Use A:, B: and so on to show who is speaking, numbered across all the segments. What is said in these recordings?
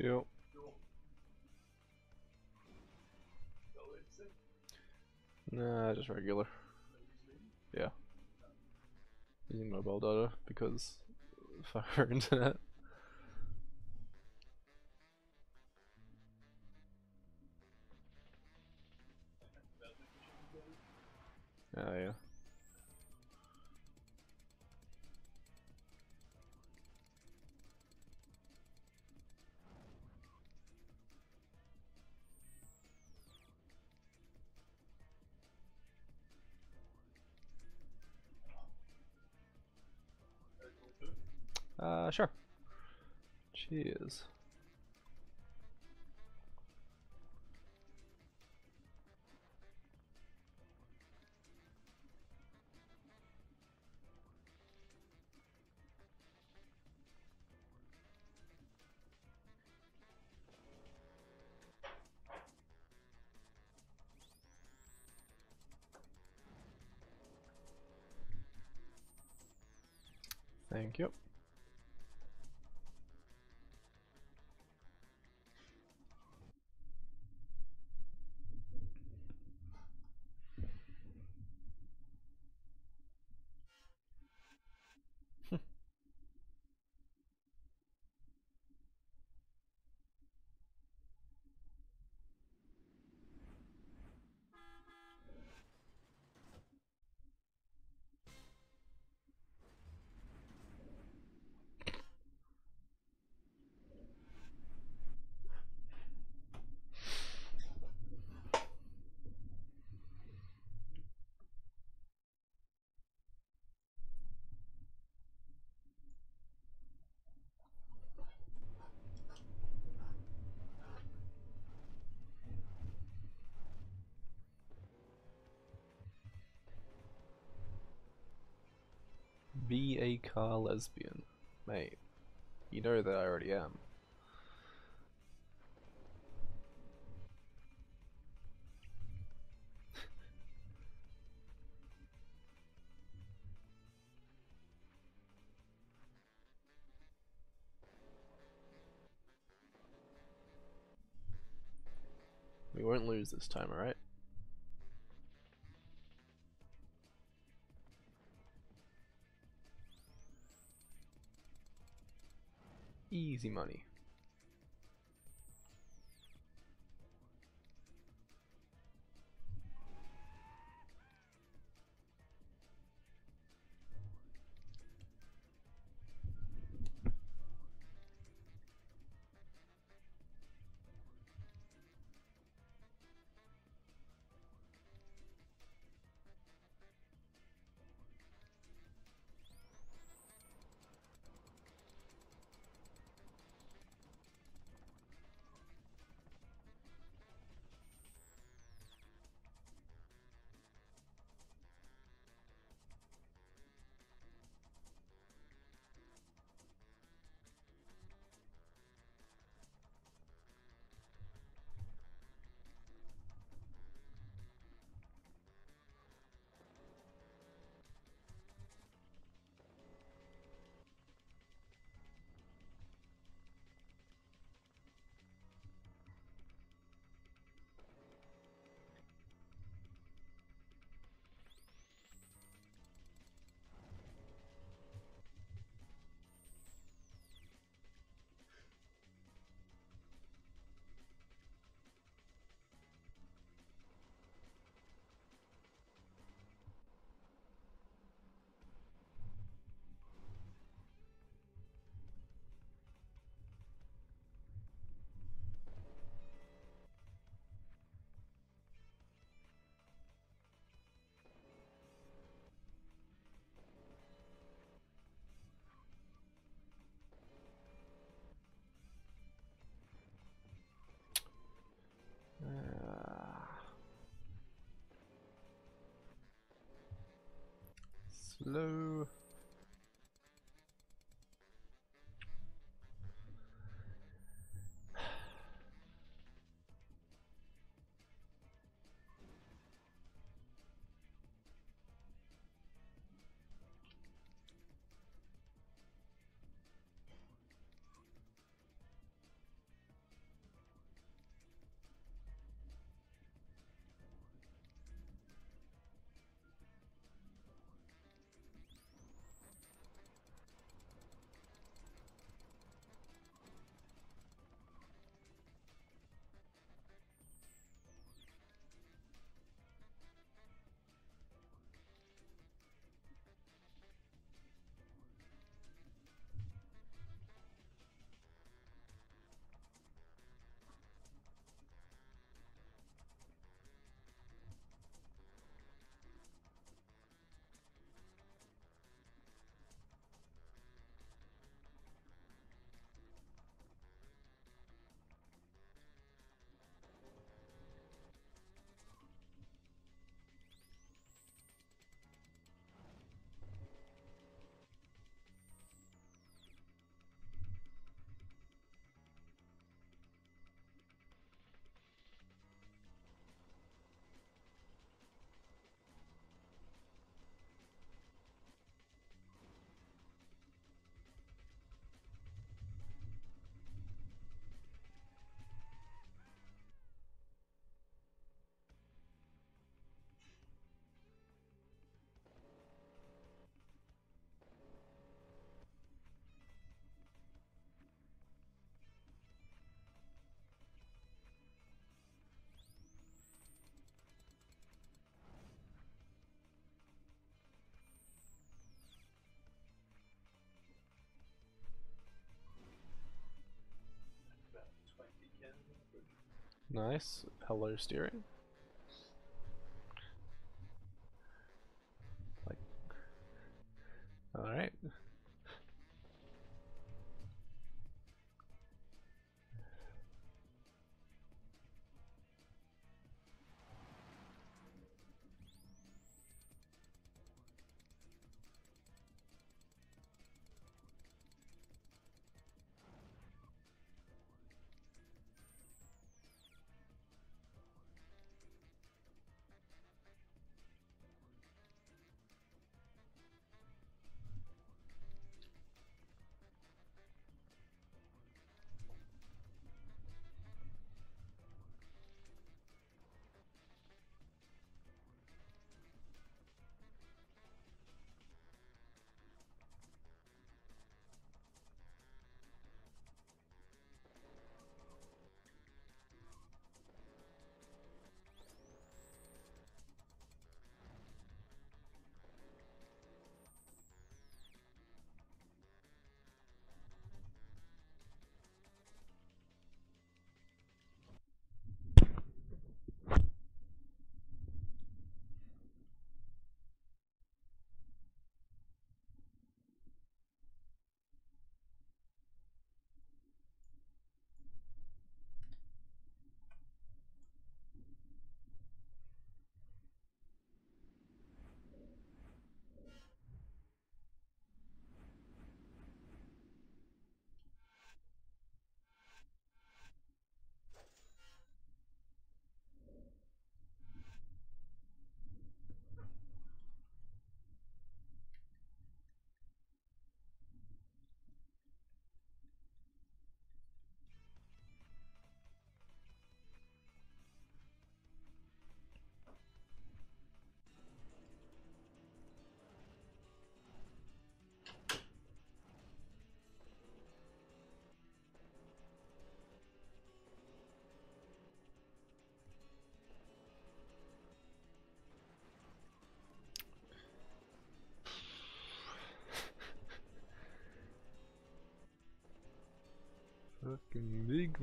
A: Yep. Nah, just regular. Yeah. Using mobile data because fire internet. Oh yeah. Cheers. Thank you. Be a car lesbian. Mate, you know that I already am. We won't lose this time, alright? Easy money. Slow. Nice. Hello steering. Like Alright. Fucking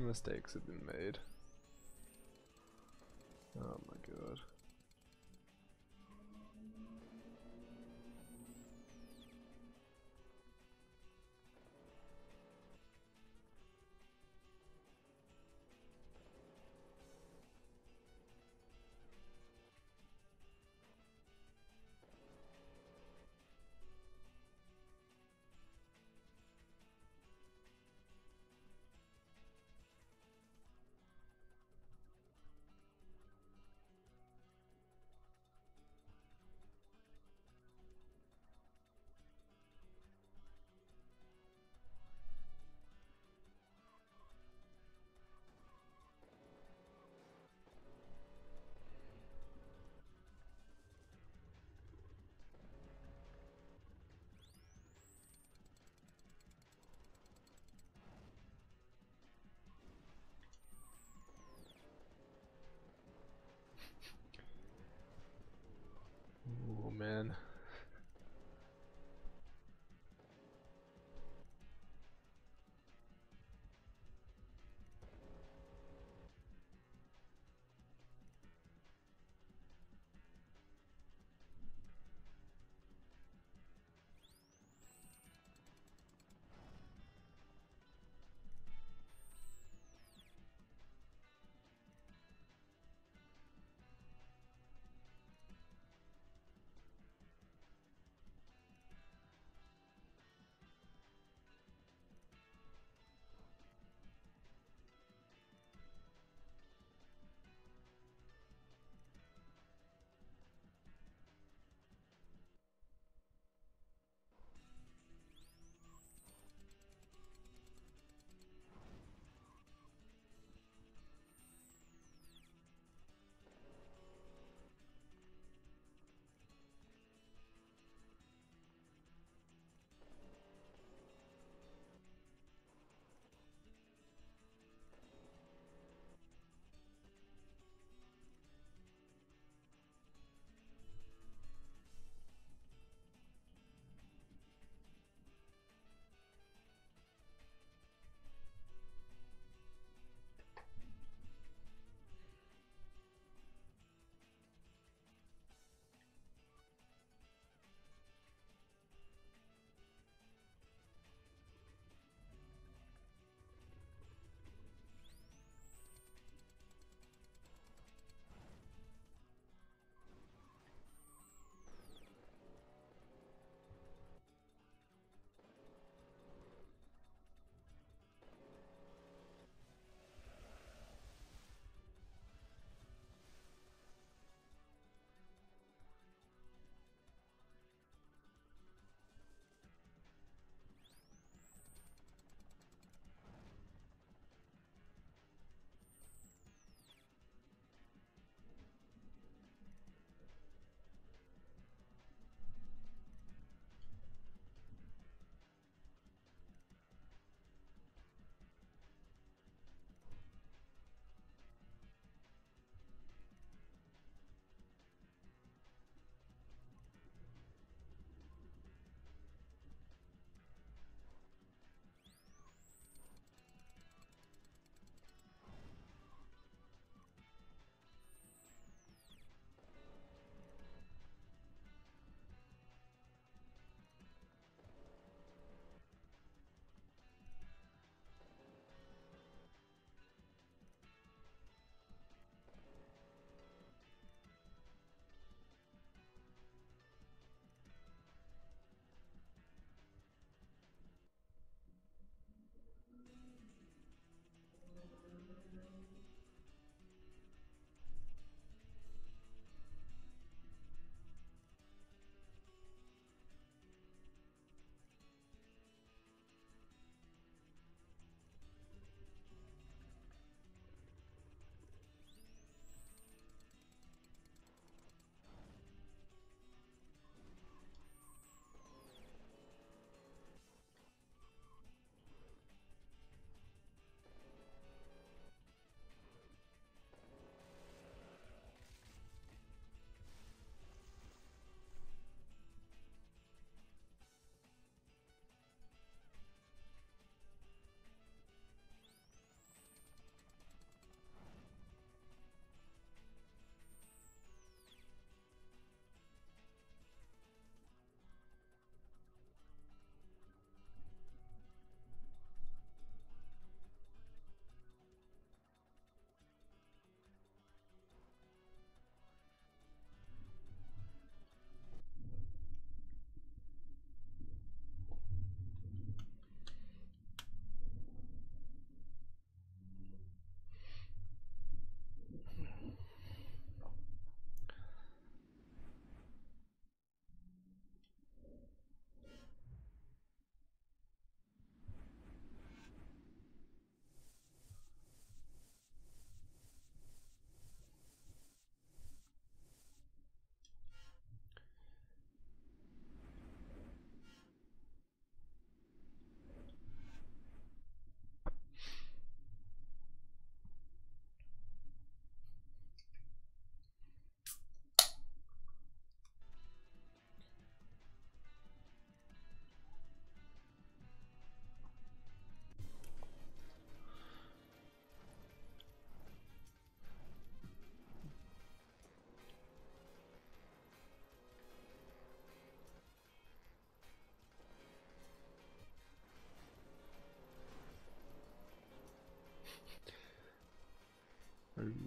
A: mistakes have been made.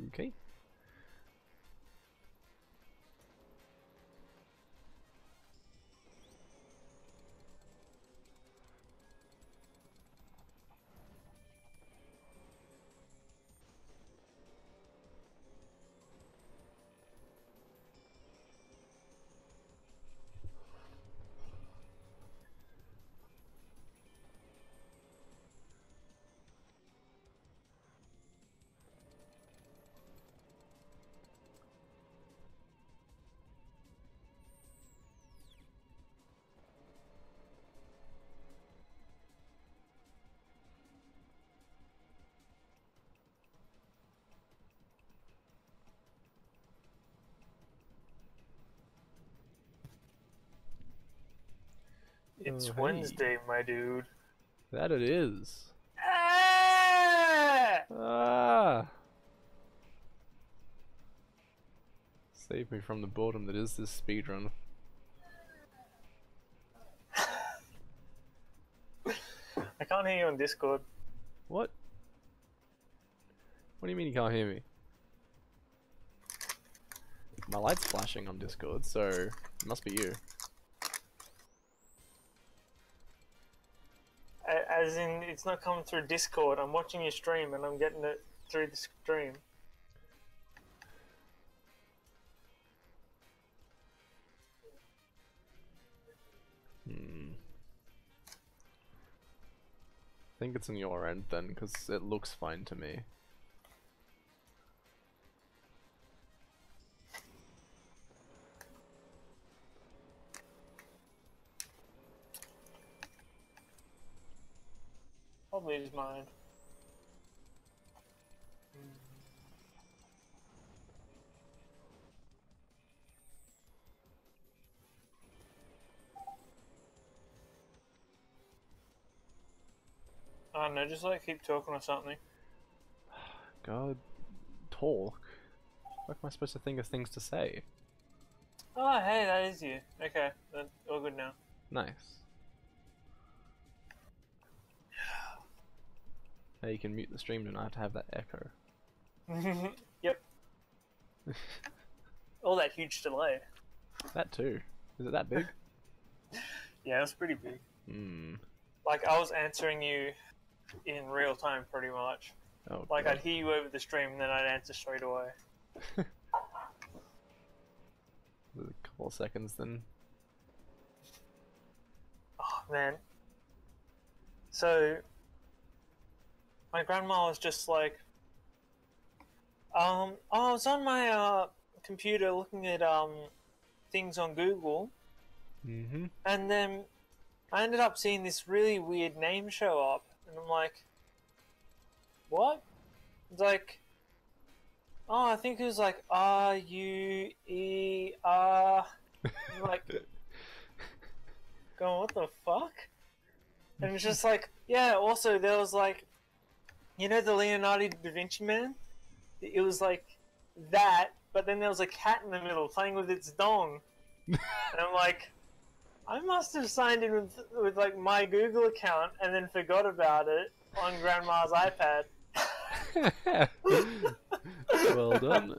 A: Okay.
B: It's
A: Oh, hey.
B: Wednesday, my dude.
A: That it is.
B: Ah!
A: Ah! Save me from the boredom that is this speedrun.
B: I can't hear you on Discord.
A: What? What do you mean you can't hear me? My light's flashing on Discord, so it must be you.
B: As in, it's not coming through Discord. I'm watching your stream and I'm getting it through the stream.
A: Hmm. I think it's on your end then, because it looks fine to me.
B: Is mine. I don't know, just like keep talking or something.
A: God, talk. What am I supposed to think of things to say?
B: Oh, hey, that is you. Okay, all good now.
A: Nice. Now you can mute the stream and not have to have that echo.
B: yep. All that huge delay.
A: That too. Is it that big?
B: Yeah, it's pretty big.
A: Hmm.
B: Like I was answering you in real time, pretty much.
A: Oh,
B: Like
A: God.
B: I'd hear you over the stream, and then I'd answer straight away.
A: a couple of seconds then.
B: Oh man. So my grandma was just like um oh, I was on my uh computer looking at um things on Google
A: Mm-hmm.
B: and then I ended up seeing this really weird name show up and I'm like what? It's like oh I think it was like R U E R like going, what the fuck? And it's just like, yeah, also there was like, you know, the Leonardo da Vinci Man? It was like that, but then there was a cat in the middle playing with its dong. and I'm like, I must have signed in with, with like my Google account and then forgot about it on Grandma's iPad.
A: well done.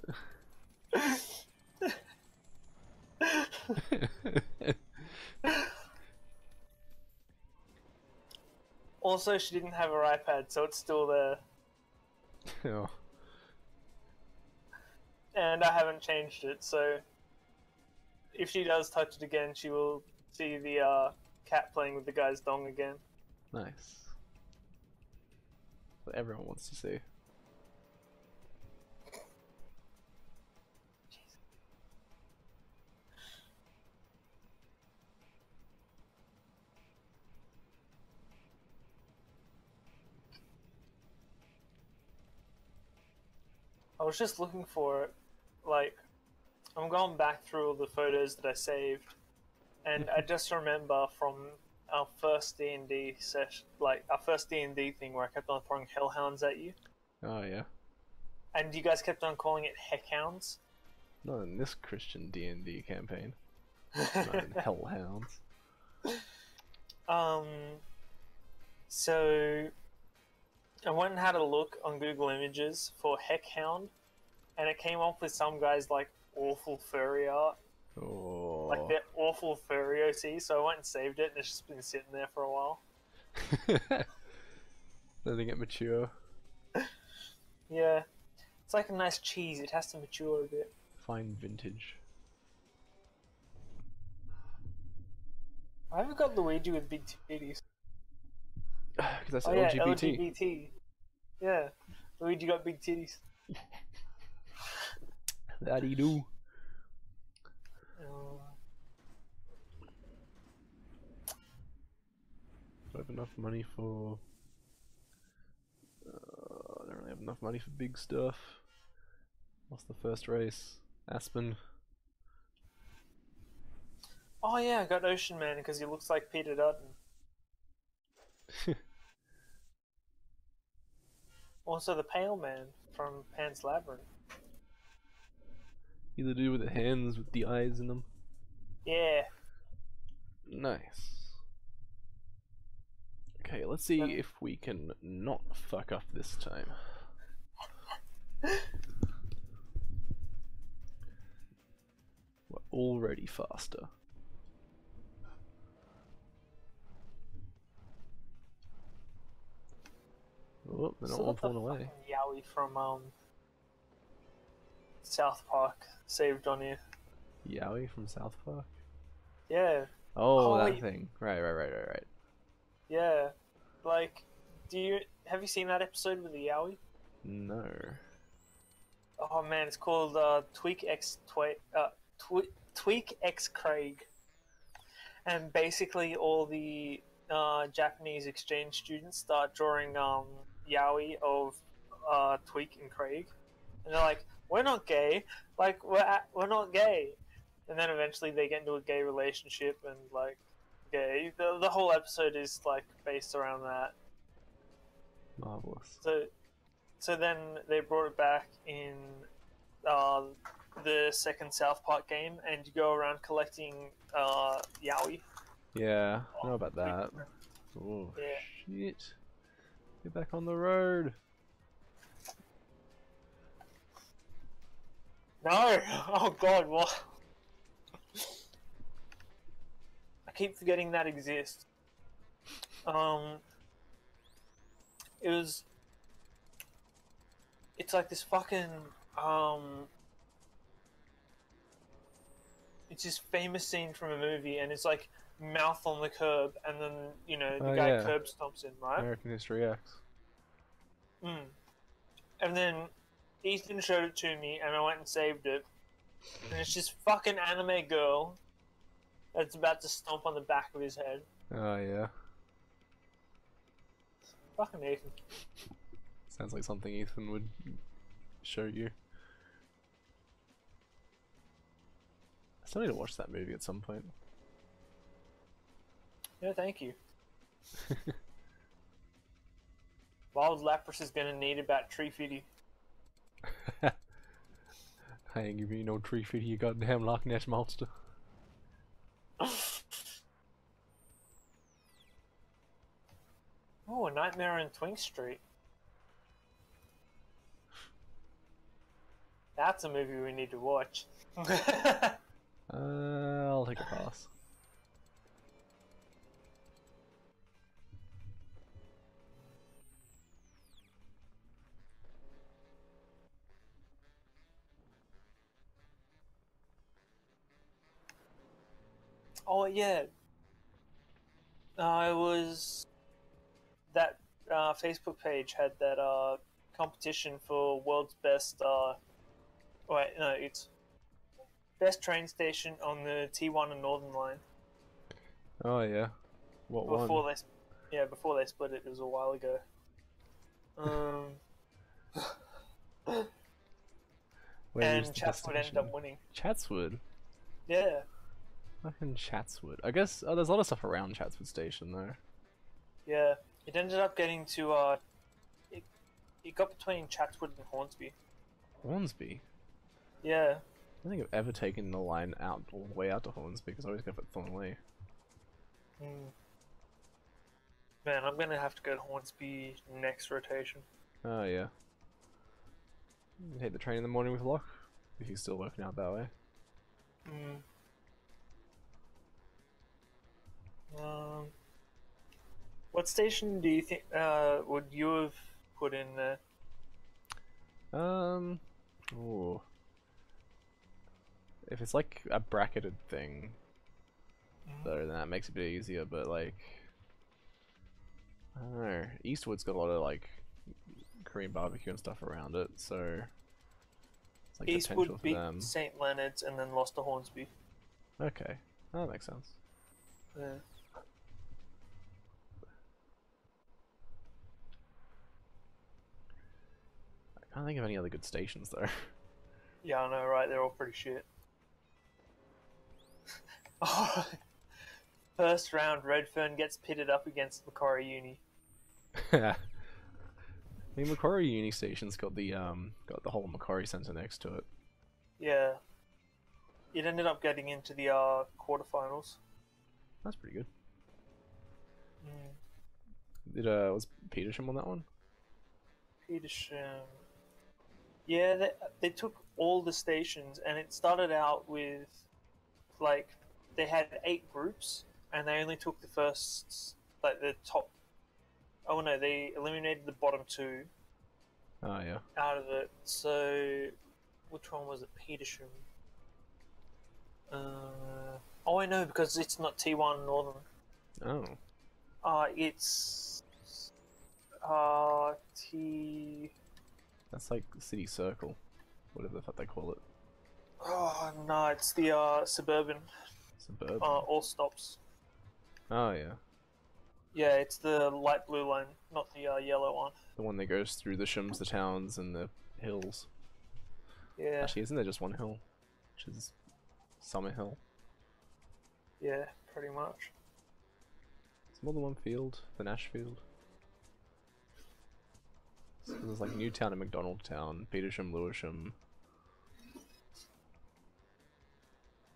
B: Also, she didn't have her iPad, so it's still there.
A: oh,
B: and I haven't changed it. So if she does touch it again, she will see the uh, cat playing with the guy's dong again.
A: nice. What everyone wants to see.
B: I was just looking for. Like, I'm going back through all the photos that I saved, and I just remember from our first D and D session, like our first D and D thing, where I kept on throwing hellhounds at you,
A: Oh yeah.
B: and you guys kept on calling it heckhounds.
A: Not in this Christian D and D campaign. Not in Hellhounds.
B: Um, so I went and had a look on Google Images for Heckhound, and it came off with some guy's like awful furry art,
A: Oh.
B: like their awful furry OC. So I went and saved it, and it's just been sitting there for a while.
A: Letting it mature.
B: Yeah, it's like a nice cheese. It has to mature a bit.
A: Fine vintage.
B: I haven't got Luigi with big titties.
A: Because that's
B: Oh yeah,
A: LGBT.
B: LGBT. Yeah, Luigi got big titties.
A: That he do.
B: Uh,
A: Do I have enough money for? Uh, I don't really have enough money for big stuff. What's the first race? Aspen.
B: oh yeah, I got Ocean Man because he looks like Peter Dutton. Also, the Pale Man from Pan's Labyrinth.
A: You the dude with the hands with the eyes in them.
B: Yeah.
A: Nice. Okay, let's see if we can not fuck up this time. We're already faster. Oh, they're not all pulling away.
B: Yaoi from um South Park saved on you.
A: Yowie from South Park?
B: Yeah,
A: Oh,
B: Oh,
A: that thing. Right, right, right, right, right.
B: yeah. Like, do you have you seen that episode with the Yaoi?
A: No.
B: Oh man, it's called uh, Tweek X Twe- uh, Twe- Tweek X Craig, and basically all the uh, Japanese exchange students start drawing um, yaoi of uh, Tweek and Craig, and they're like, "We're not gay, like we're we're not gay," and then eventually they get into a gay relationship and like gay. The the whole episode is like based around that.
A: Marvelous.
B: So, so then they brought it back in uh, the second South Park game, and you go around collecting uh, yaoi.
A: Yeah, I know about that. Oh,
B: Yeah.
A: shit. Get back on the road.
B: No! Oh god, what? I keep forgetting that exists. Um, it was. It's like this fucking um. It's this famous scene from a movie, and it's like mouth on the curb, and then you know the
A: Oh,
B: guy
A: yeah.
B: curb stomps in, right?
A: American History X.
B: Mm. And then Ethan showed it to me, and I went and saved it. And it's just fucking anime girl that's about to stomp on the back of his head.
A: Oh, yeah.
B: Fucking Ethan.
A: Sounds like something Ethan would show you. I still need to watch that movie at some point.
B: Yeah, thank you. Wild Lapras is gonna need about tree fitty.
A: I ain't giving you no tree feed, you goddamn Loch Ness monster.
B: Oh, a Nightmare on Twink Street. That's a movie we need to watch.
A: Uh, I'll take a pass.
B: Oh yeah. Uh, it was that uh, Facebook page had that uh, competition for world's best. Uh, wait, no, it's best train station on the T1 and Northern Line.
A: Oh, yeah. What
B: Before
A: one?
B: they, yeah, before they split it, it was a while ago. Um,
A: Where is
B: and Chatswood ended up winning.
A: Chatswood?
B: Yeah,
A: Fucking Chatswood. I guess, oh, there's a lot of stuff around Chatswood Station, though.
B: yeah. It ended up getting to uh, it, it got between Chatswood and Hornsby.
A: Hornsby?
B: Yeah.
A: I don't think I've ever taken the line out all the way out to Hornsby because I always go for Thornleigh.
B: Hmm. Man, I'm gonna have to go to Hornsby next rotation.
A: Oh yeah. Take the train in the morning with Locke, if he's still working out that way.
B: Mm. Um, what station do you think uh, would you have put in there?
A: Um, ooh. If it's like a bracketed thing,
B: Mhm.
A: though, then that makes it a bit easier. But like, I don't know. Eastwood's got a lot of like Korean barbecue and stuff around it, so it's like
B: Eastwood beat. St Leonard's and then lost to Hornsby.
A: Okay, that makes sense.
B: Yeah.
A: I can't think of any other good stations though.
B: Yeah, I know, right? They're all pretty shit. oh, first round, Redfern gets pitted up against Macquarie Uni.
A: I mean, Macquarie Uni Station's got the um got the whole Macquarie Centre next to it.
B: Yeah. It ended up getting into the uh, quarterfinals.
A: That's pretty good.
B: Mm.
A: Did uh was Petersham on that one?
B: Petersham. Yeah, they, they took all the stations, and it started out with like they had eight groups, and they only took the first, like the top. Oh no, they eliminated the bottom two
A: Oh yeah.
B: out of it. So, which one was it? Petersham. Uh, oh, I know because it's not T1 Northern.
A: Oh.
B: Uh, it's uh T.
A: That's like City Circle, whatever the fuck they call it.
B: Oh no, it's the uh suburban.
A: Suburban.
B: Uh, all stops.
A: Oh yeah,
B: Yeah, it's the light blue line, not the uh, yellow one.
A: the one that goes through the shims, the towns, and the hills.
B: Yeah,
A: Actually, isn't there just one hill, which is Summer Hill?
B: yeah, pretty much.
A: It's more than one field the than Ashfield. So there's like Newtown and Macdonaldtown, Petersham, Lewisham.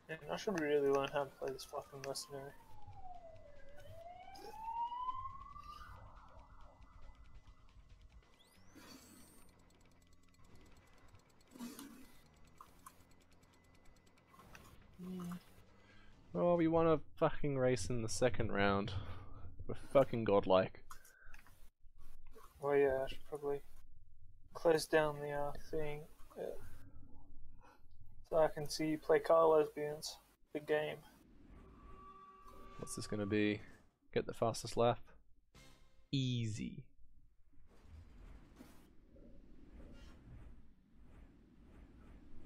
B: And I should really learn how to play this fucking mercenary.
A: Oh, we won a fucking race in the second round. We're fucking godlike.
B: Oh yeah, I should probably close down the uh, thing. Yeah. So I can see you play car lesbians. Big game.
A: What's this gonna be? Get the fastest lap? Easy.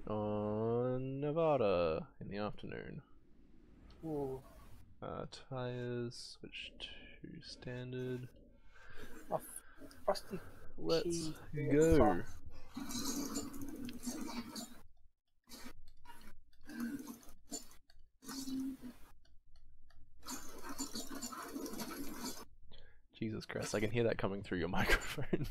A: On Nevada in the afternoon.
B: Ooh.
A: Uh, tires, switch to standard.
B: Rusty.
A: Let's go. Jesus Christ, I can hear that coming through your microphone.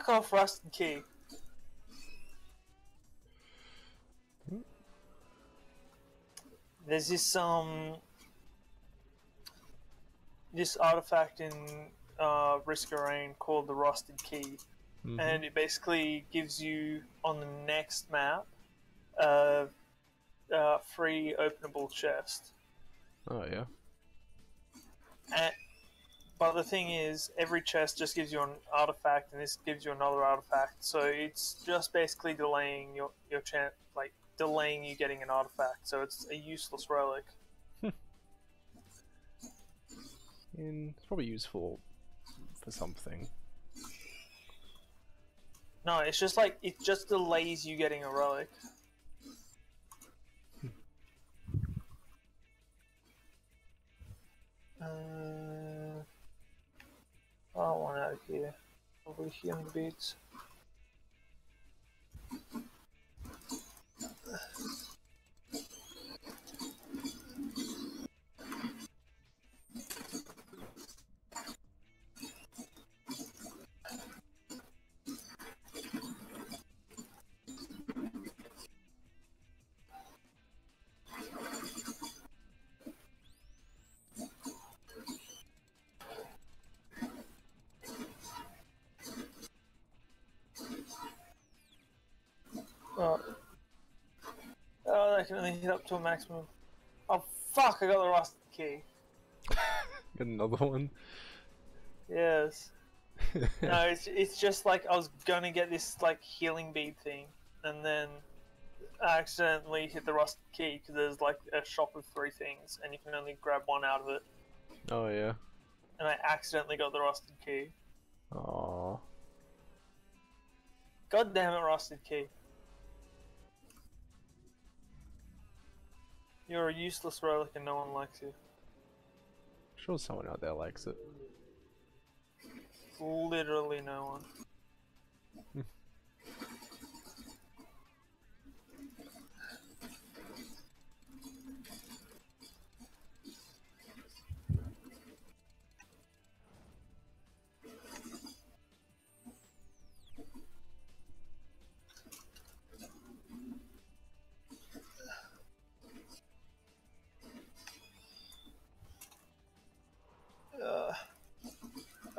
B: Fuck off, Rusted Key. There's this um this artifact in uh, Risk of Rain called the Rusted Key,
A: Mhm.
B: and it basically gives you on the next map a, a free openable chest.
A: Oh yeah.
B: And, but the thing is, every chest just gives you an artifact, and this gives you another artifact. So it's just basically delaying your your chance, like delaying you getting an artifact. So it's a useless relic.
A: mean, it's probably useful for something.
B: No, it's just like it just delays you getting a relic. Uh, I don't want out of here. Can only hit up to a maximum. Oh fuck! I got the rusted key.
A: Get another one.
B: Yes. no, it's it's just like I was gonna get this like healing bead thing, and then I accidentally hit the rusted key because there's like a shop of three things, and you can only grab one out of it.
A: oh yeah.
B: And I accidentally got the rusted key.
A: Aww.
B: God damn it, rusted key! You're a useless relic, and no one likes you.
A: Sure, someone out there likes it.
B: Literally no one. Hmm.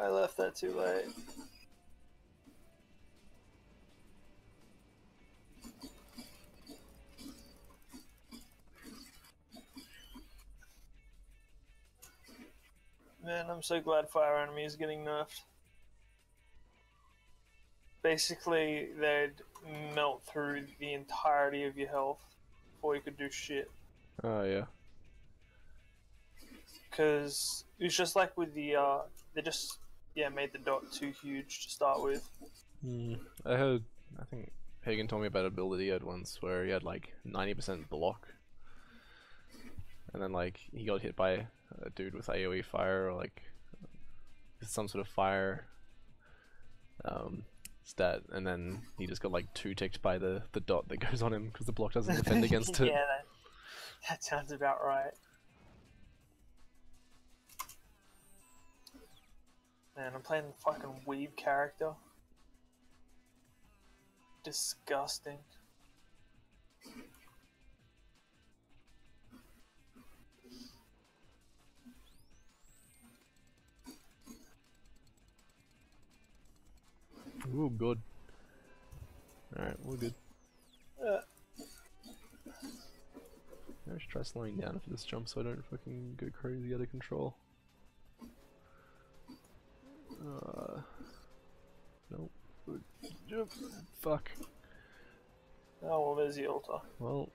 B: I left that too late. Man, I'm so glad Fire Enemy is getting nerfed. Basically, they'd melt through the entirety of your health before you could do shit.
A: Oh yeah.
B: because it was just like with the uh they just yeah made the dot too huge to start with
A: Hmm. I heard. I think Hagen told me about a build that he had once where he had like 90% block, and then like he got hit by a dude with AOE fire or like some sort of fire um, stat, and then he just got like two ticked by the the dot that goes on him because the block doesn't defend against
B: yeah
A: it.
B: that, that sounds about right man i'm playing the fucking weeb character disgusting
A: Ooh, good. Alright, we're good.
B: uh,
A: I should try slowing down for this jump so I don't fucking go crazy out of control. Uh, nope. Jump. Fuck.
B: oh well there's the altar
A: Well.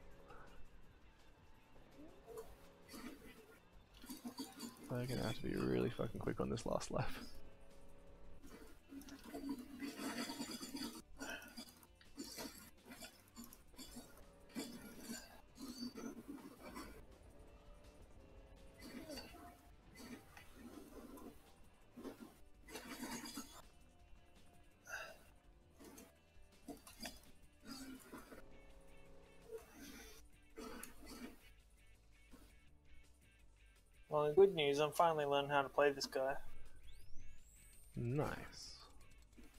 A: I'm gonna have to be really fucking quick on this last lap.
B: Well good news i'm finally learning how to play this guy
A: Nice.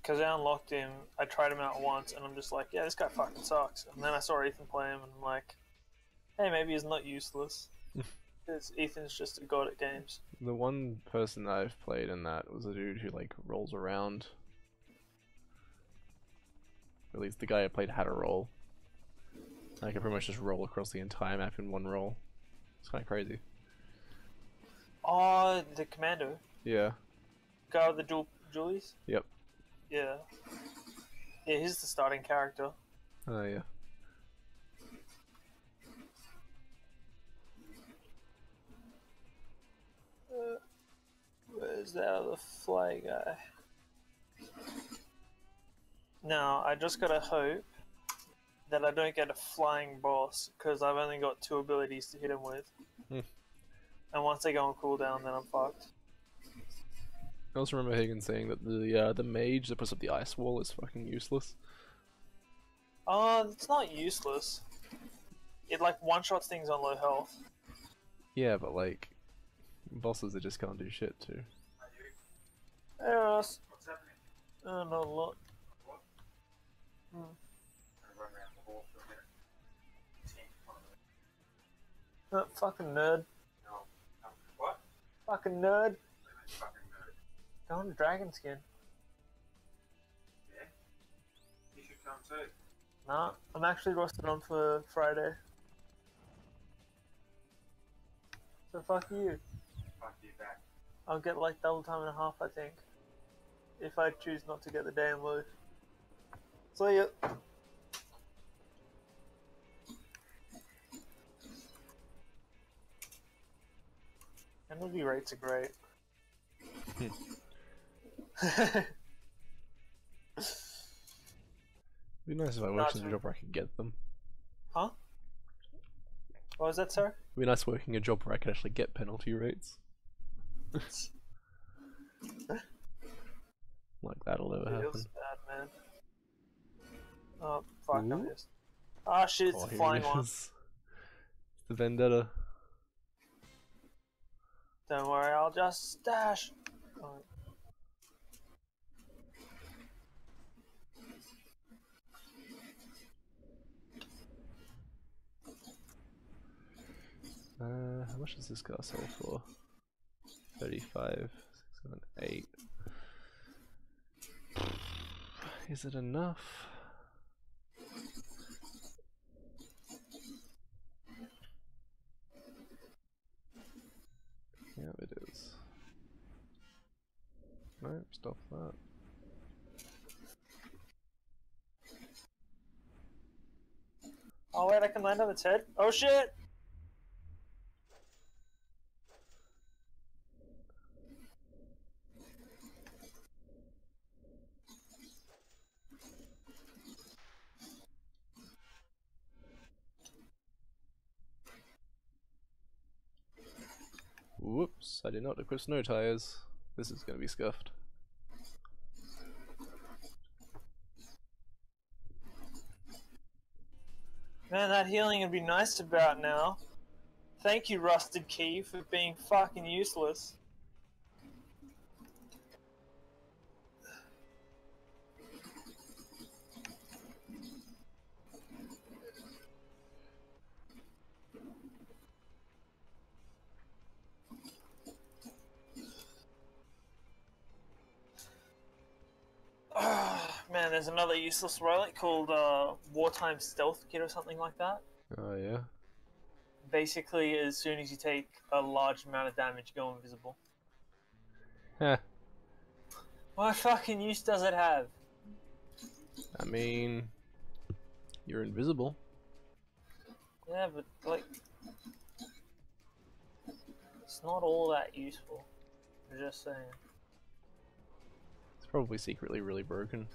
B: because I unlocked him. I tried him out once, and I'm just like, yeah, this guy fucking sucks. And then I saw Ethan play him, and I'm like, hey, maybe he's not useless. Because Ethan's just a god at games.
A: The one person that I've played in that was a dude who like rolls around. At least the guy I played had a roll. I could pretty much just roll across the entire map in one roll. It's kind of crazy.
B: Oh, the commando
A: Yeah.
B: guy with the dual Julies.
A: Yep.
B: Yeah. Yeah, he's the starting character.
A: Oh yeah.
B: Uh, where's that other fly guy? Now, I just gotta hope that I don't get a flying boss, because I've only got two abilities to hit him with. And once they go on cooldown, then I'm fucked.
A: I also remember Hagen saying that the uh, the mage that puts up the ice wall is fucking useless.
B: Uh, it's not useless. It like one-shots things on low health.
A: Yeah, but like bosses they just can't do shit too.
B: Hey Ross.
C: What's happening?
B: Uh, not a lot.
C: What?
B: Hmm.
C: I run around
B: Fucking nerd. Fucking nerd. Go on dragon skin.
C: Yeah? You should come too.
B: Nah, I'm actually rostered on for Friday. So fuck you.
C: Fuck you back.
B: I'll get like double time and a half, I think. If I choose not to get the damn loot. So yeah. MLB rates are great.
A: It'd be nice if I worked in a job where I could get them.
B: huh? What was that, sir?
A: It'd be nice working a job where I could actually get penalty rates. like that'll never happen.
B: was bad, man. Oh, fuck, I
A: Ooh.
B: missed. Ah, shit, it's
A: Oh,
B: the flying
A: it
B: one.
A: the vendetta.
B: Don't worry, I'll just stash. Alright.
A: Uh, how much does this guy sell for? 35, 6, 7, 8. Is it enough? Yeah, it is. Nope, stop that.
B: Oh wait, I can land on its head. Oh shit!
A: Whoops, I did not equip snow tires. This is gonna be scuffed.
B: Man, that healing would be nice about now. Thank you, Rusted Key, for being fucking useless. Man, there's another useless relic called uh, Wartime Stealth Kit or something like that.
A: Oh yeah.
B: Basically, as soon as you take a large amount of damage, you go invisible.
A: Heh.
B: What fucking use does it have?
A: I mean, you're invisible.
B: Yeah, but like, it's not all that useful. I'm just saying.
A: It's probably secretly really broken.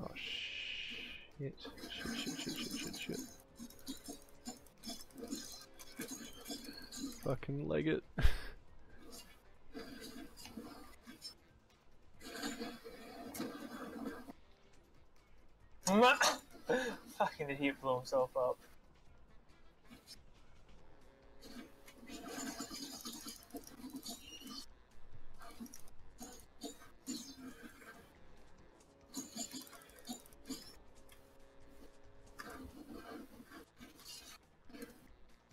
A: Oh shit. Shit, shit, shit, shit, shit, shit. Fucking leg it.
B: fucking idiot blew himself up.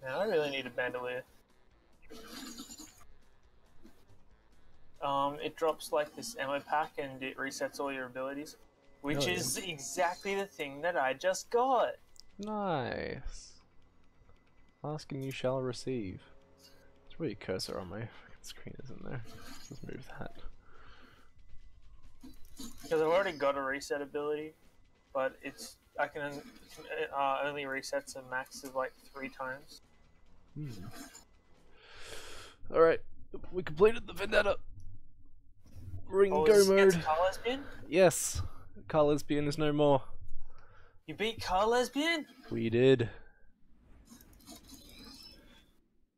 B: Man, I really need a bandolier. Um, it drops like this ammo pack and it resets all your abilities, which
A: yeah.
B: is exactly the thing that I just got.
A: Nice. Ask and you shall receive. There's really a cursor on my fucking screen, isn't there? Let's move that.
B: Because I've already got a reset ability, but it's I can uh, only resets a max of like three times.
A: Alright, we completed the vendetta. Ring
B: Oh,
A: go
B: is this against
A: mode.
B: Car Lesbian?
A: Yes, Car Lesbian is no more.
B: You beat Car Lesbian?
A: We did.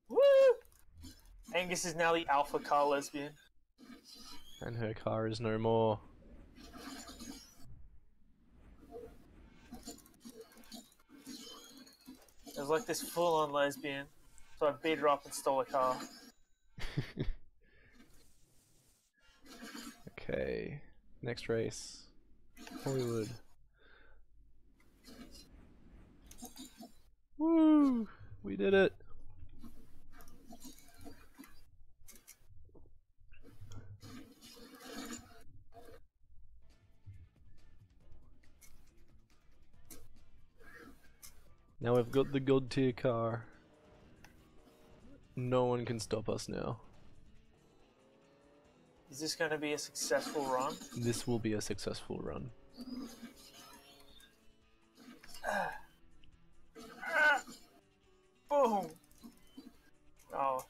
B: Woo! Angus is now the alpha Car Lesbian.
A: And her car is no more.
B: It was like this full on lesbian. So I beat her up and stole a car.
A: Okay, next race. Hollywood. Woo! We did it! Now we've got the god tier car. No one can stop us now.
B: Is this going to be a successful run?
A: This will be a successful run.
B: Boom! Oh,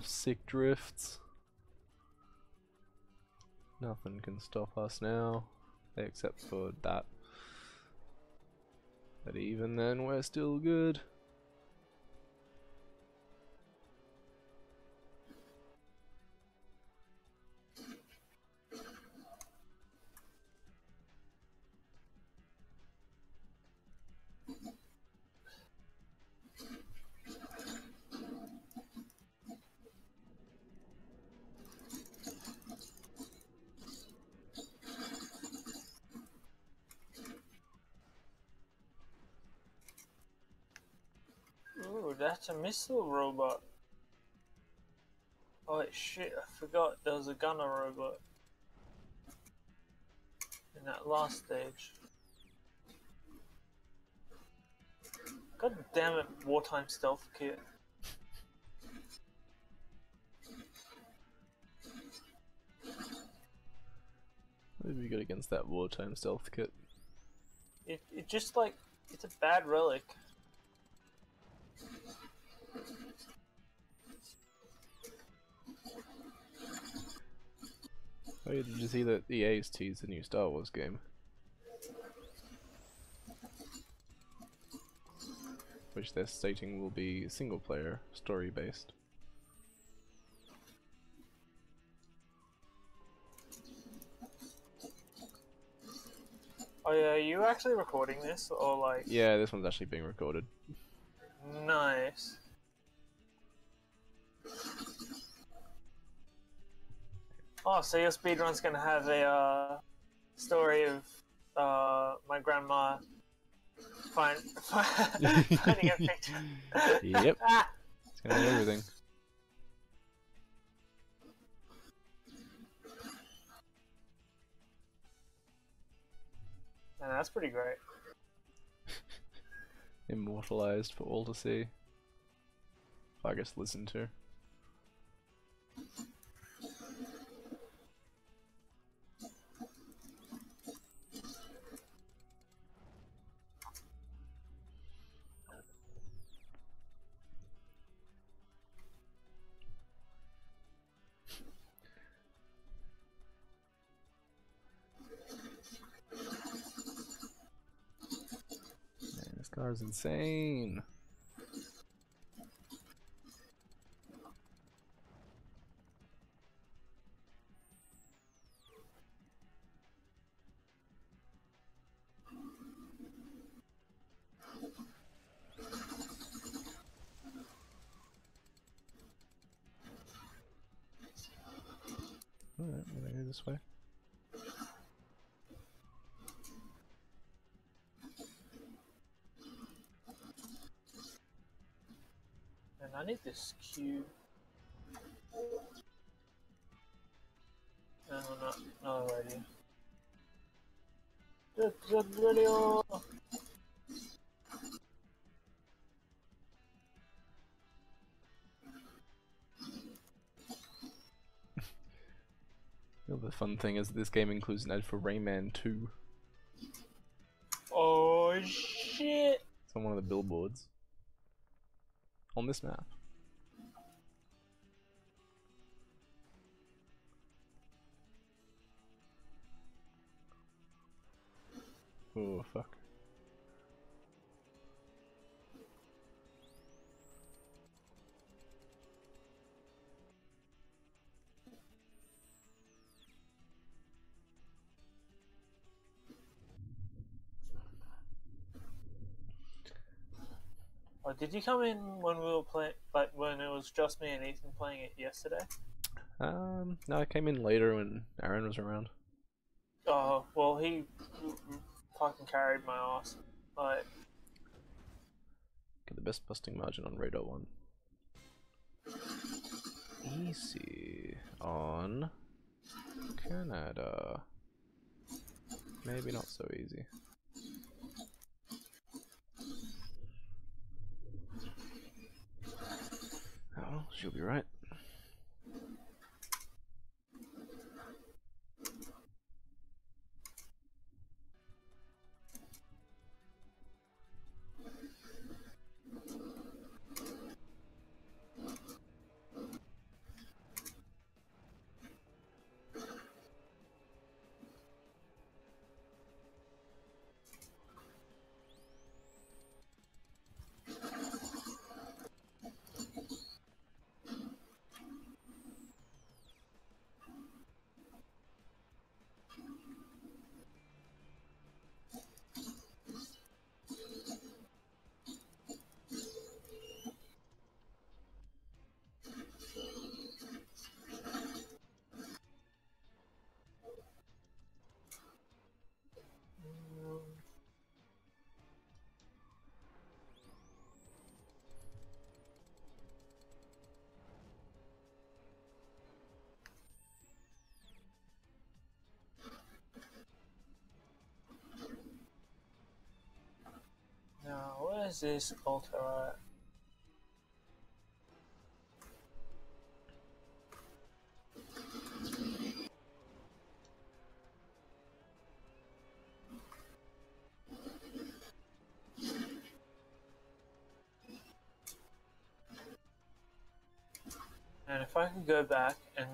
A: off sick drifts. Nothing can stop us now, except for that. But even then, we're still good.
B: Ooh, that's a missile robot. Oh shit, I forgot there was a gunner robot. In that last stage. God damn it, wartime stealth kit.
A: What did we get against that wartime stealth kit?
B: It, it just like, it's a bad relic.
A: Oh, yeah, did you see that the EA's teased the new Star Wars game? Which they're stating will be single player, story based.
B: Oh yeah, are you actually recording this? Or like,
A: Yeah, this one's actually being recorded.
B: nice. Oh, so your speedrun's gonna have a uh, story of uh, my grandma find, finding a picture.
A: Yep.
B: Ah!
A: It's gonna be everything.
B: Man, that's pretty great.
A: Immortalized for all to see. I guess listen to. Car is insane.
B: Need this cube. No, no, no, no radio. The, the radio.
A: The fun thing is this game includes an ad for Rayman 2.
B: Oh shit!
A: It's on one of the billboards. On this map.
B: Did you come in when we were playing, like when it was just me and Ethan playing it yesterday?
A: Um, no, I came in later when Aaron was around.
B: Oh, well, he fucking carried my ass. Like,
A: Get the best busting margin on Radar 1. Easy on Canada. Maybe not so easy. Oh, she'll be right.
B: Where's this altar at? Uh, and if I could go back and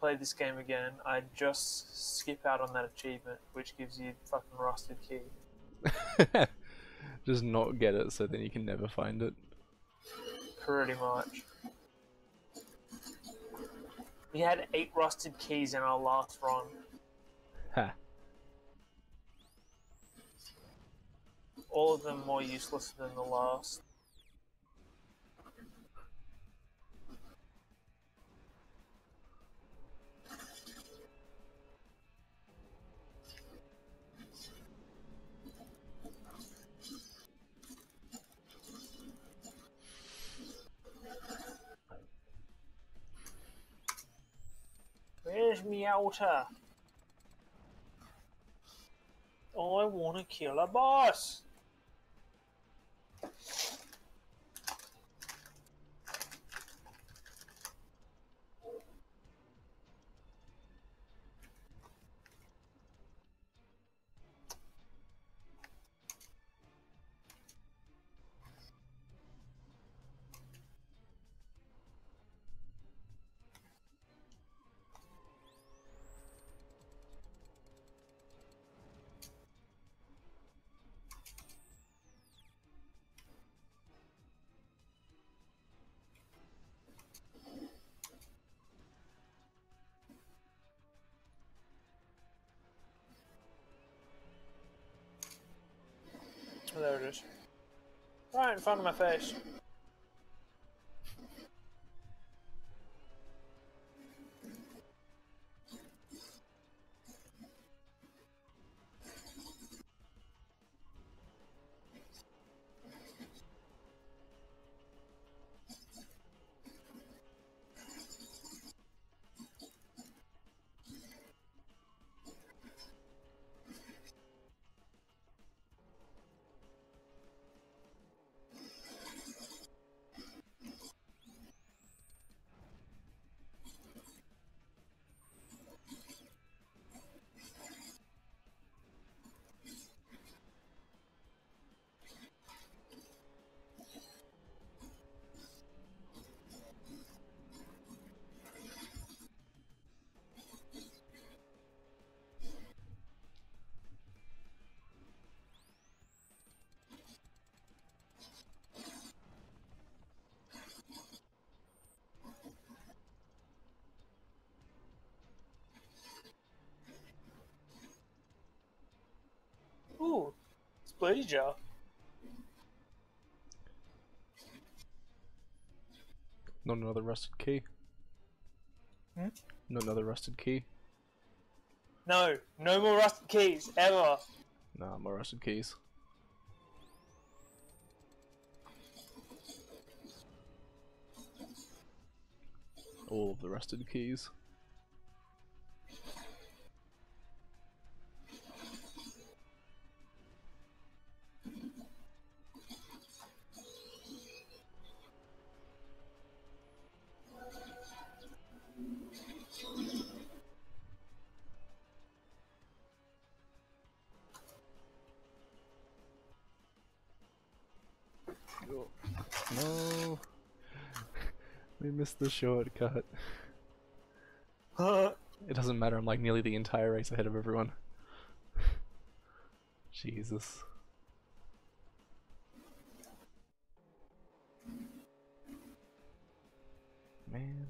B: play this game again, I'd just skip out on that achievement, which gives you fucking rusted key.
A: Just not get it so then you can never find it.
B: Pretty much. We had eight rusted keys in our last run.
A: Ha.
B: All of them more useless than the last. I wanna kill a boss! Right in front of my face. Jar.
A: Not another rusted key.
B: Hmm?
A: Not another rusted key.
B: No, no more rusted keys ever.
A: Nah, more rusted keys. All of the rusted keys. Missed the shortcut. It doesn't matter, I'm like nearly the entire race ahead of everyone. Jesus. Man.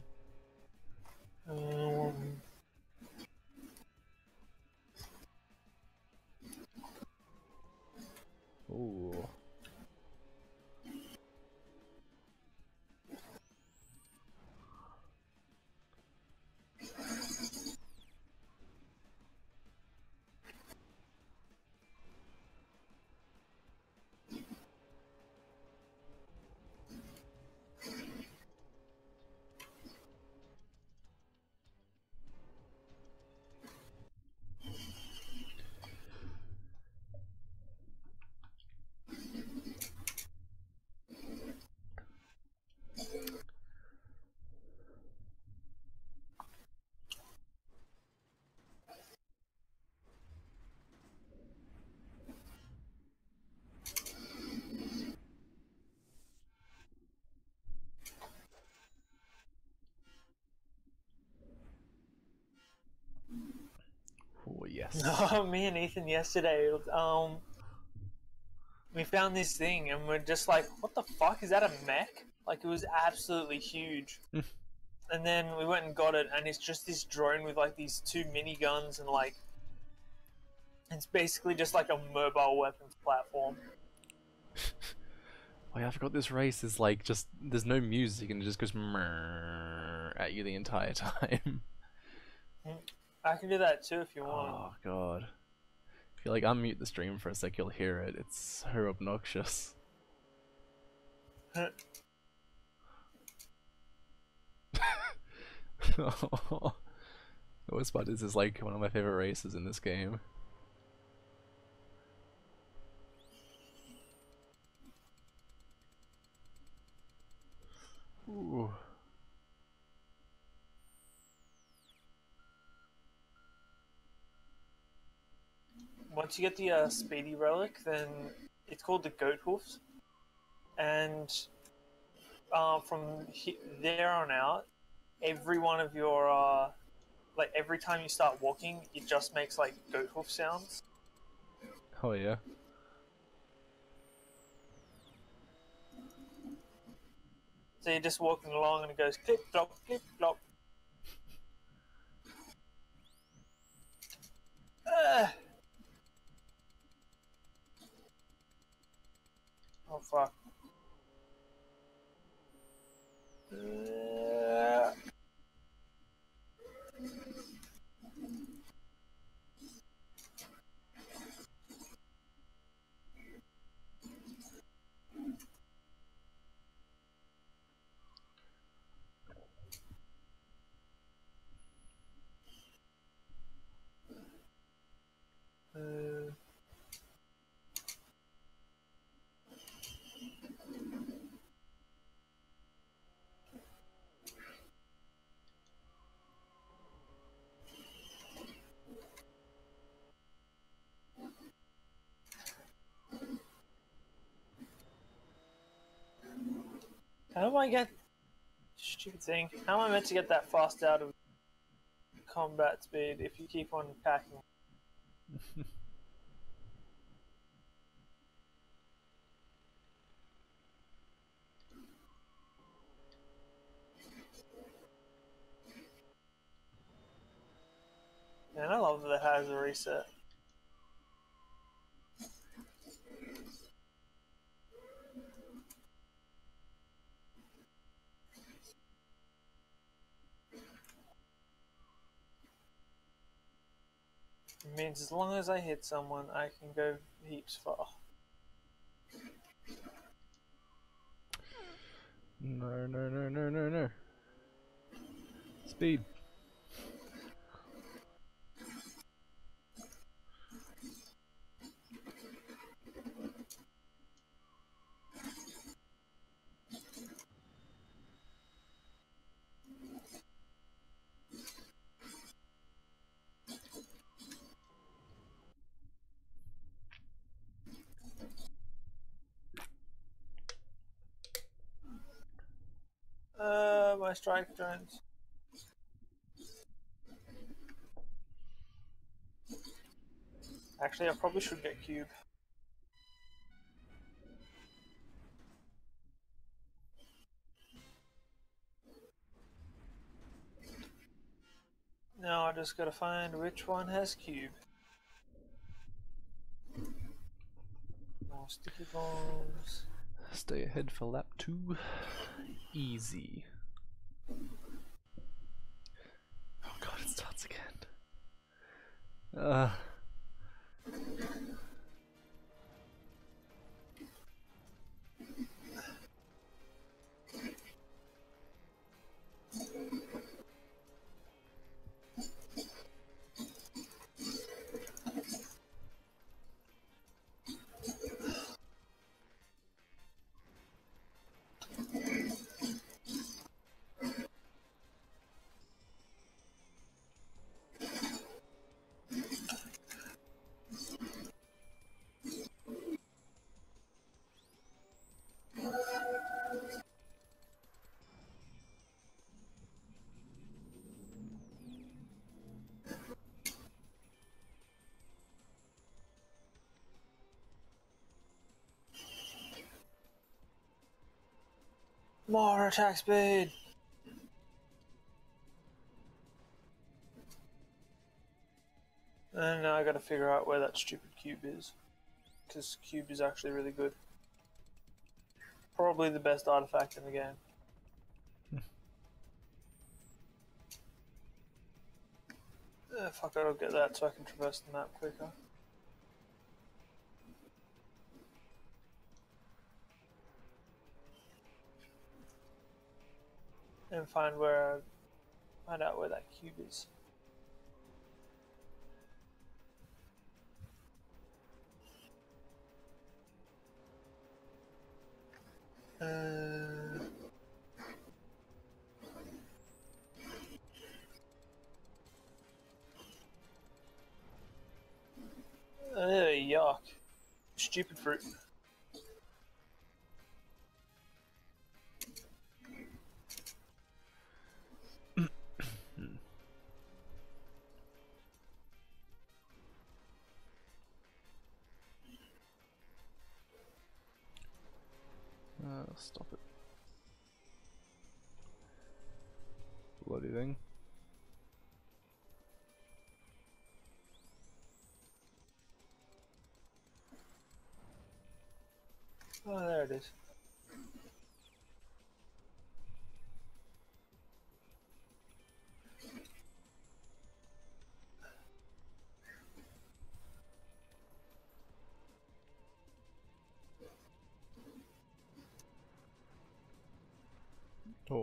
B: um,
A: Ooh.
B: Me and Ethan yesterday, um, we found this thing and we're just like, what the fuck? Is that a mech? Like, it was absolutely huge. and then we went and got it, and it's just this drone with like these two miniguns and like, it's basically just like a mobile weapons platform.
A: Oh yeah, I forgot this race is like just there's no music and it just goes at you the entire time.
B: I can do that too if you want.
A: Oh god. If you like unmute the stream for a sec, you'll hear it. It's so obnoxious. the worst part is, is like one of my favorite races in this game. Ooh.
B: Once you get the uh, speedy relic, then it's called the goat hoofs, and uh, from he- there on out, every one of your uh, like every time you start walking, it just makes like goat hoof sounds.
A: Oh yeah.
B: So you're just walking along and it goes clip clop clip clop. Ah. Oh fuck. Uh, uh, How do I get thing? How am I meant to get that fast out of combat speed if you keep on packing? Man, I love that it has a reset. It means as long as I hit someone, I can go heaps far.
A: No, no, no, no, no, no. Speed.
B: Uh, my strike drones. Actually, I probably should get cube. Now I just gotta find which one has cube. More sticky bombs.
A: Stay ahead for lap two. Easy. Oh god, it starts again. Uh,
B: More attack speed! And now I gotta figure out where that stupid cube is. Because cube is actually really good. Probably the best artifact in the game. Uh, fuck I'll get that so I can traverse the map quicker. And find where, find out where that cube is. Uh, uh, yuck. Stupid fruit.
A: Stop it. Bloody thing.
B: Oh, there it is.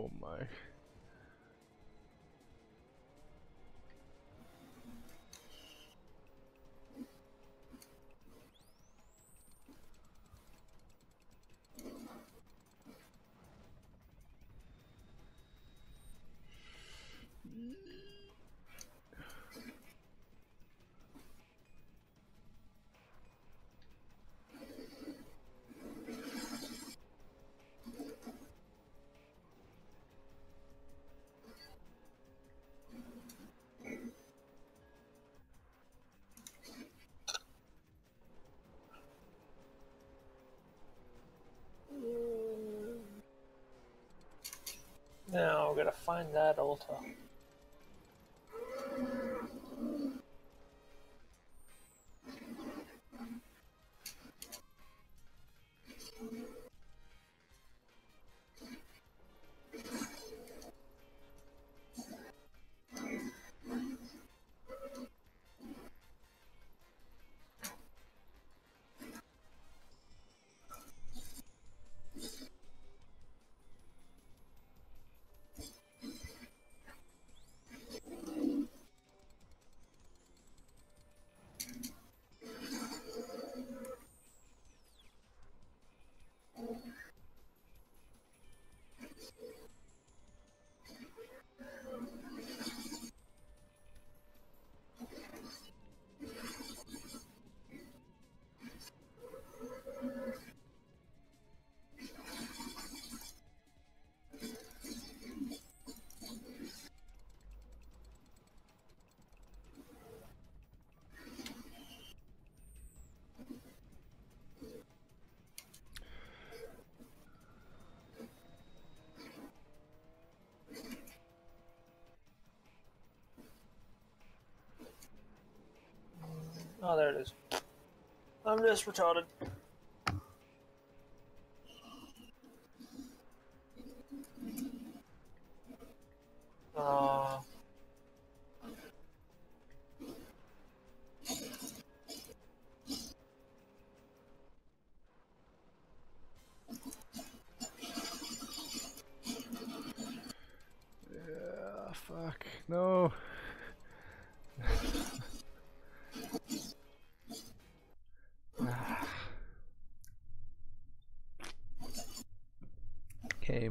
A: Oh my.
B: We're gonna find that altar. Oh, there it is. I'm just retarded.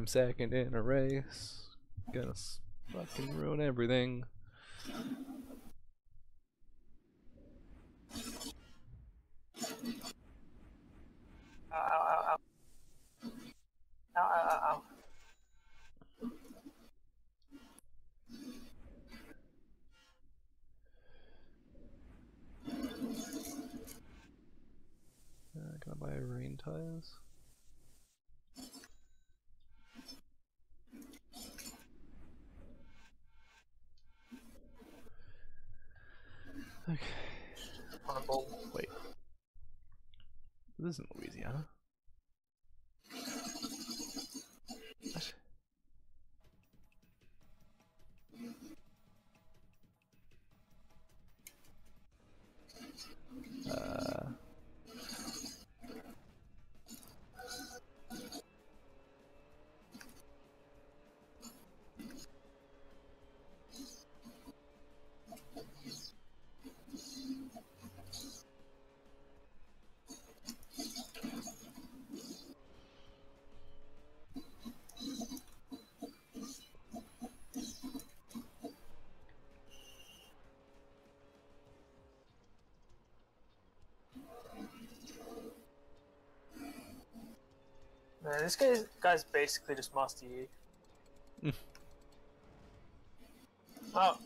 A: Second in a race. Gonna fucking ruin everything. This
B: guy's, guy's basically just Master Yi.
A: Mm.
B: oh.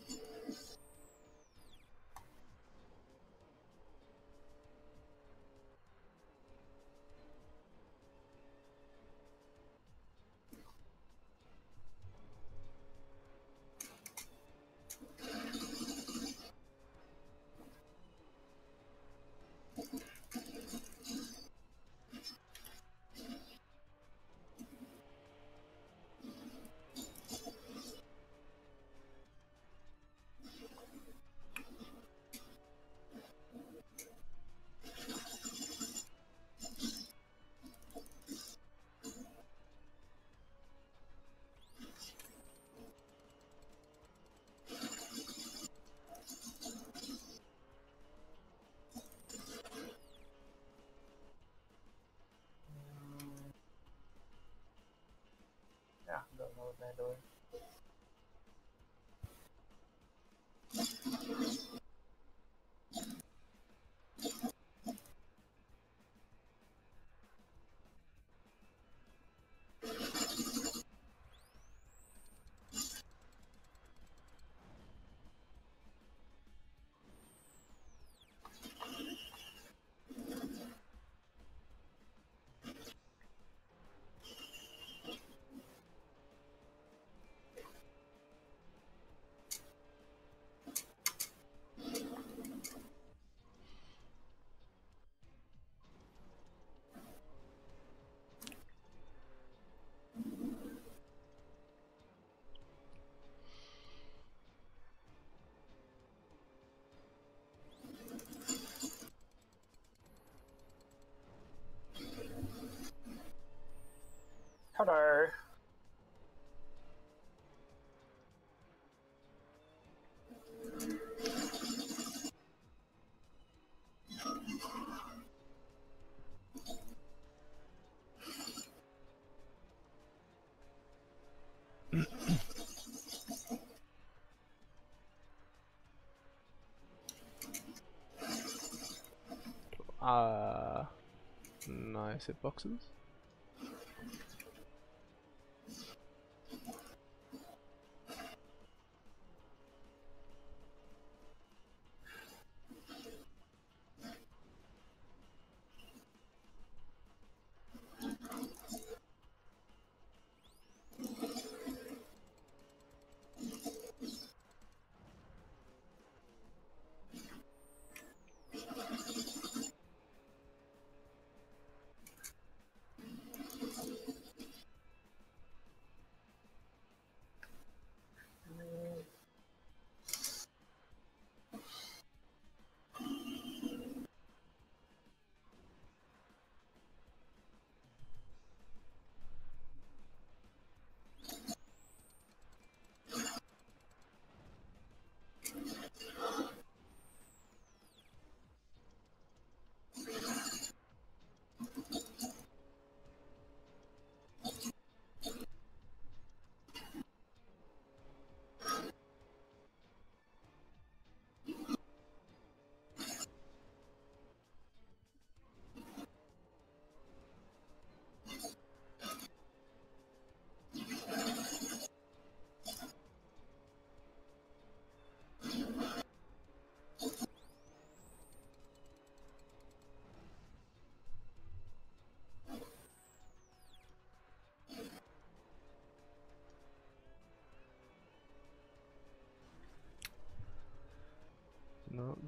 A: Nice hitboxes.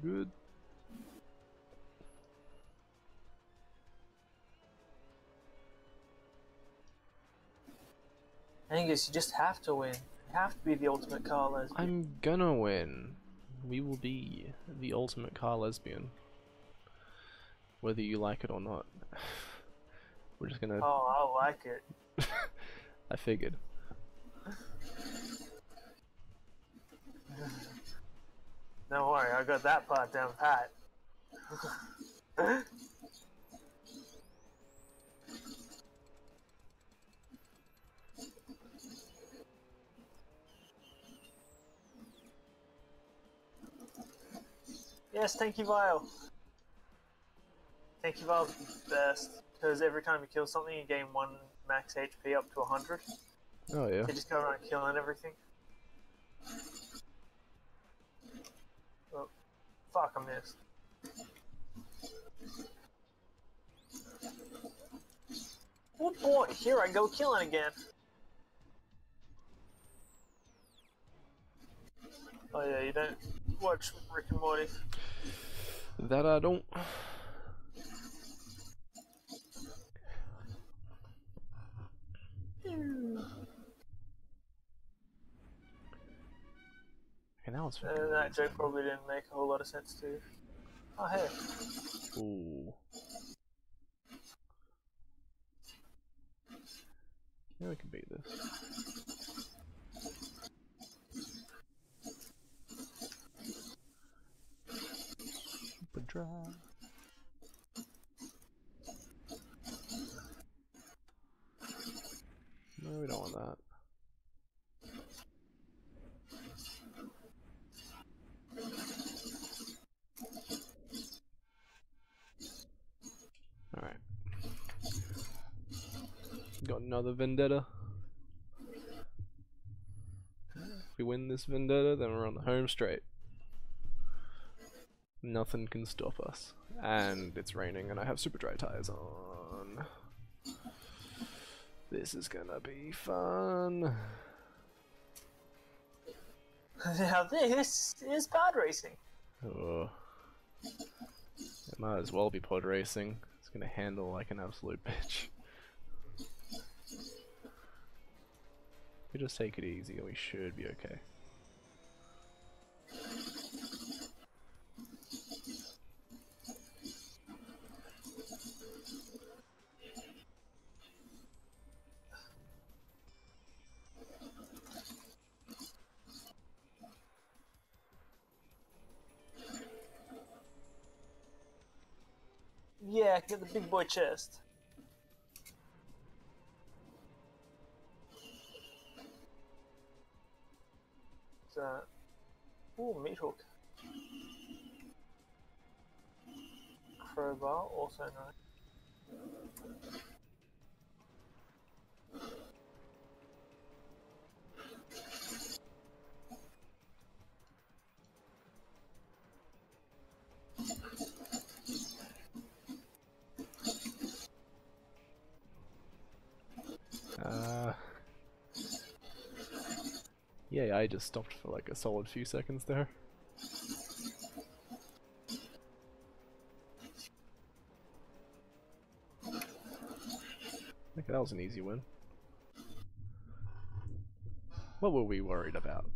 A: Good.
B: Angus, you just have to win. You have to be the ultimate car lesbian.
A: I'm gonna win. We will be the ultimate car lesbian. Whether you like it or not. We're just gonna.
B: Oh, I like it.
A: I figured.
B: Don't worry, I got that part down pat. yes, thank you, Vile. Thank you, Vile, best. Because every time you kill something, you gain one max HP up to 100.
A: Oh yeah.
B: They just go around killing everything. Fuck, I missed. Oh boy, here I go killing again. Oh yeah, you don't watch Rick and Morty.
A: That I don't. Okay, that was
B: Uh,
A: fucking
B: that joke probably didn't make a whole lot of sense to you. Oh hey,
A: Ooh. Yeah, we can beat this. Super dry. No, we don't want that. Another vendetta. Hmm. If we win this vendetta, then we're on the home straight. Nothing can stop us. And it's raining, and I have super dry tires on. This is gonna be fun.
B: now this is pod racing.
A: Oh. It might as well be pod racing. It's gonna handle like an absolute bitch. We just take it easy and we should be okay.
B: Yeah, get the big boy chest. Meat hook. Crowbar, also nice.
A: Yeah, I just stopped for like a solid few seconds there. Okay, that was an easy win. What were we worried about?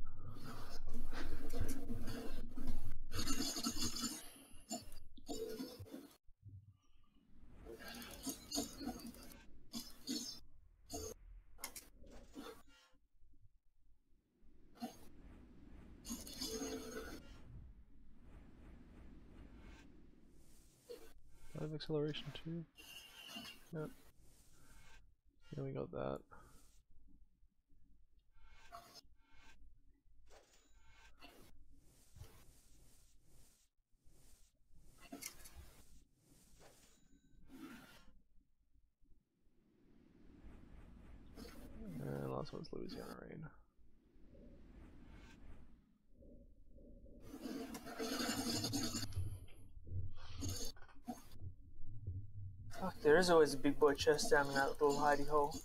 A: Acceleration too. Yep. Yeah, we got that. And last one's Louisiana Rain.
B: There is always a big boy chest down in that little hidey hole.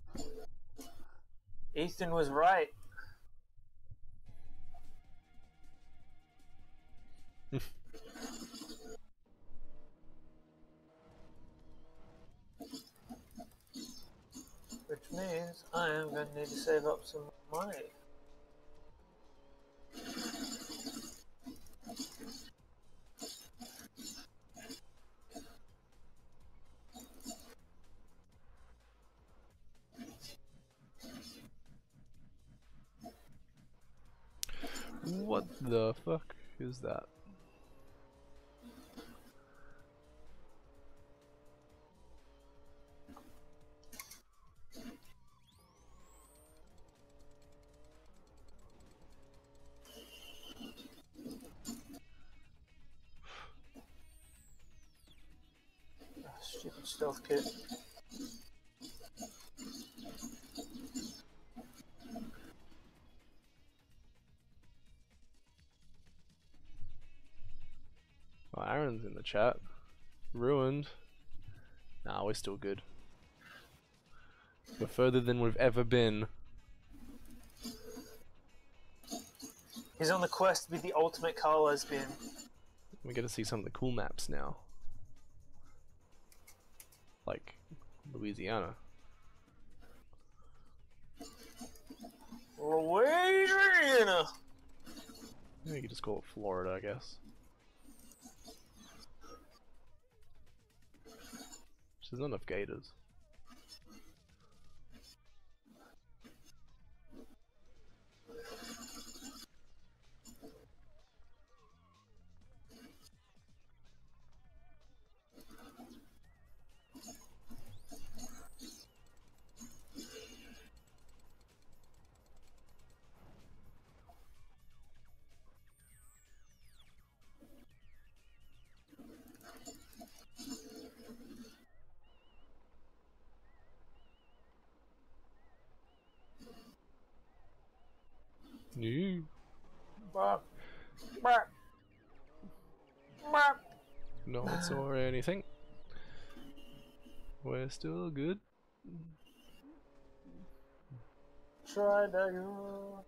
B: Ethan was right. Which means I am going to need to save up some money.
A: The fuck is that? Chat. Ruined. Nah, we're still good. We're further than we've ever been.
B: He's on the quest to be the ultimate car lesbian.
A: We get to see some of the cool maps now. Like Louisiana.
B: Louisiana!
A: You could just call it Florida, I guess. There's not enough gators. New.
B: Bark. Bark. Bark.
A: No one saw anything. We're still good.
B: Try to.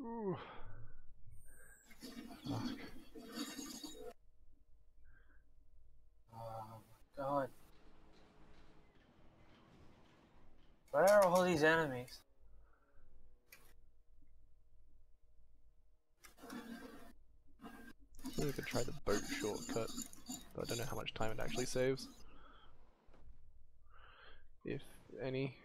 A: Ooh. Fuck.
B: Oh my god. Where are all these enemies?
A: Maybe we could try the boat shortcut, but I don't know how much time it actually saves. If any.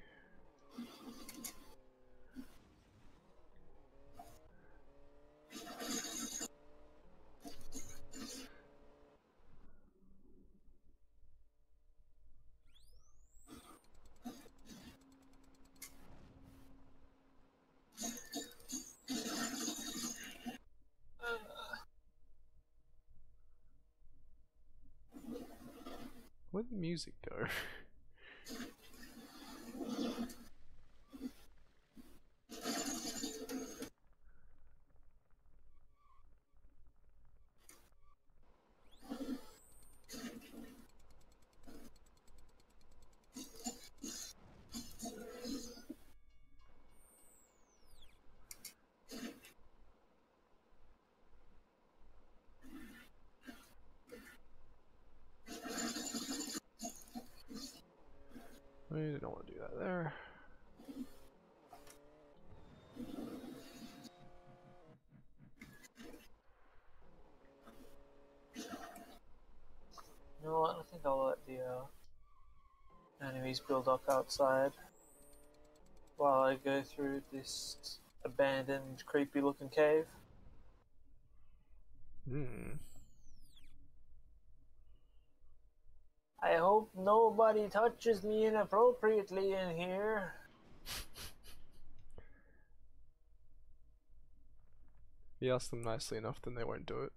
A: Where'd the music go? We don't want to do that there.
B: You know what? I think I'll let the uh, enemies build up outside while I go through this abandoned, creepy looking cave.
A: Hmm.
B: I hope nobody touches me inappropriately in here.
A: You ask them nicely enough, then they won't do it.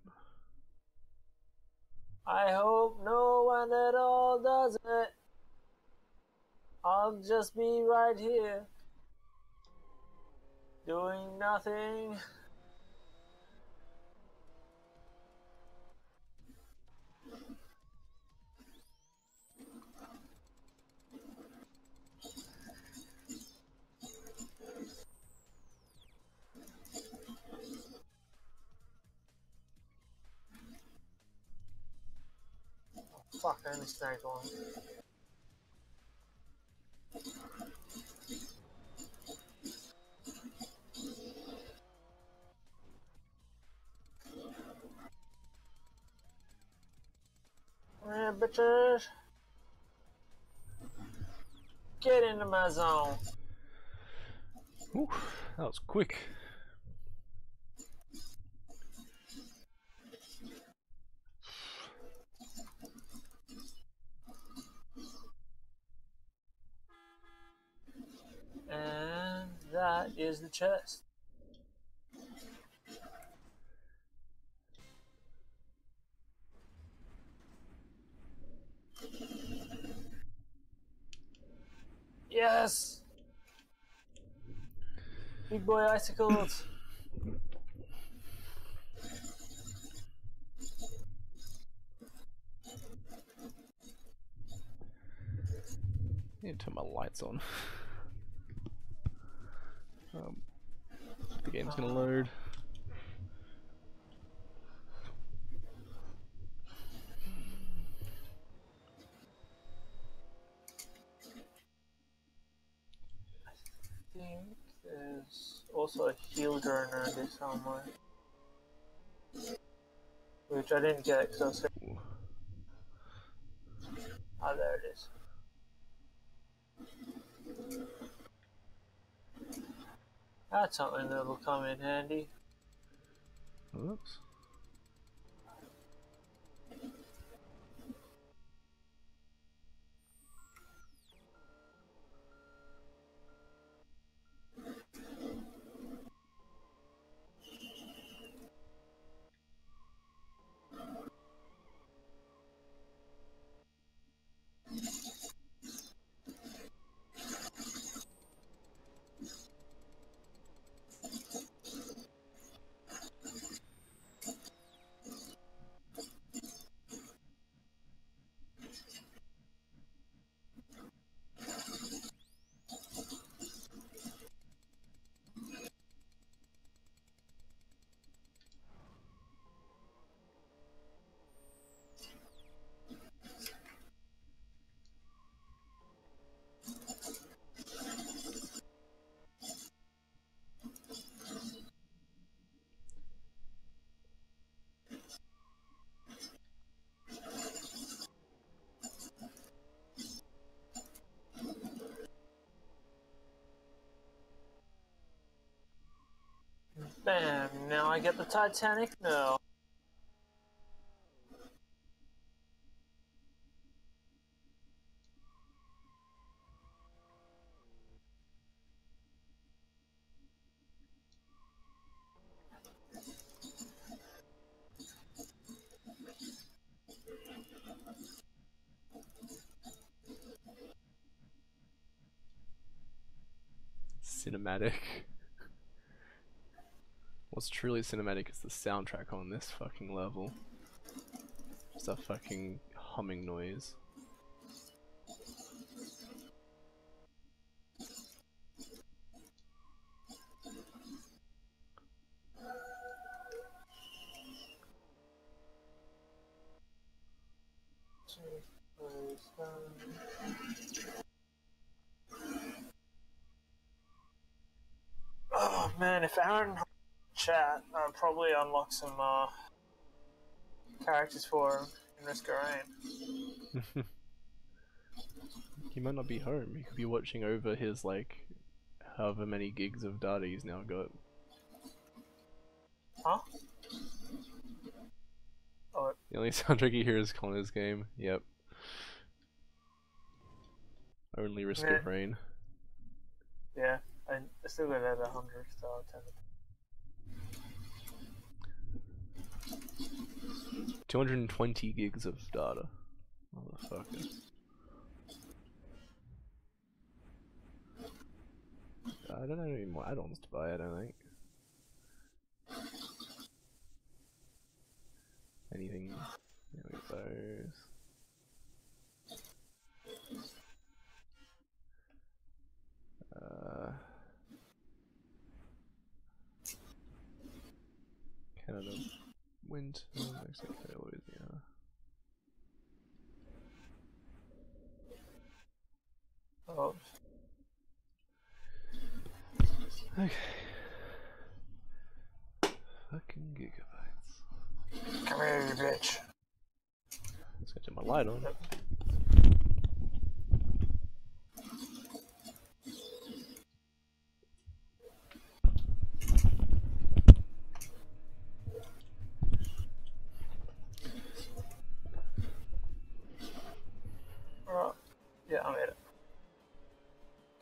B: I hope no one at all does it. I'll just be right here. Doing nothing. Fuck, I missed that one. Yeah, bitches. Get into my zone.
A: Ooh, that was quick.
B: And that is the chest. Yes! Big boy icicles!
A: need to turn my lights on. um, the game's gonna load.
B: I think there's also a drone around here somewhere. Which I didn't get because I was. Ah, there it is. That's something that will come in handy.
A: Oops.
B: Bam! Now I get the Titanic? No.
A: Cinematic. Truly cinematic is the soundtrack on this fucking level. Just a fucking humming noise.
B: Oh man, if Aaron chat, I'll probably unlock some uh, characters for him in Risk of Rain.
A: he might not be home. He could be watching over his like however many gigs of data he's now got.
B: Huh? Oh,
A: The only soundtrack you hear is Connor's game. Yep. Only Risk of Rain.
B: yeah. I, I still got at 100, so I'll tell it.
A: 220 gigs of data. Motherfucker. I don't have any more add-ons to buy, I don't think. Anything? There we go. Uh, Canada, Wind oh, oh. Okay. Fucking gigabytes.
B: Come here, you bitch.
A: Let's get my light on.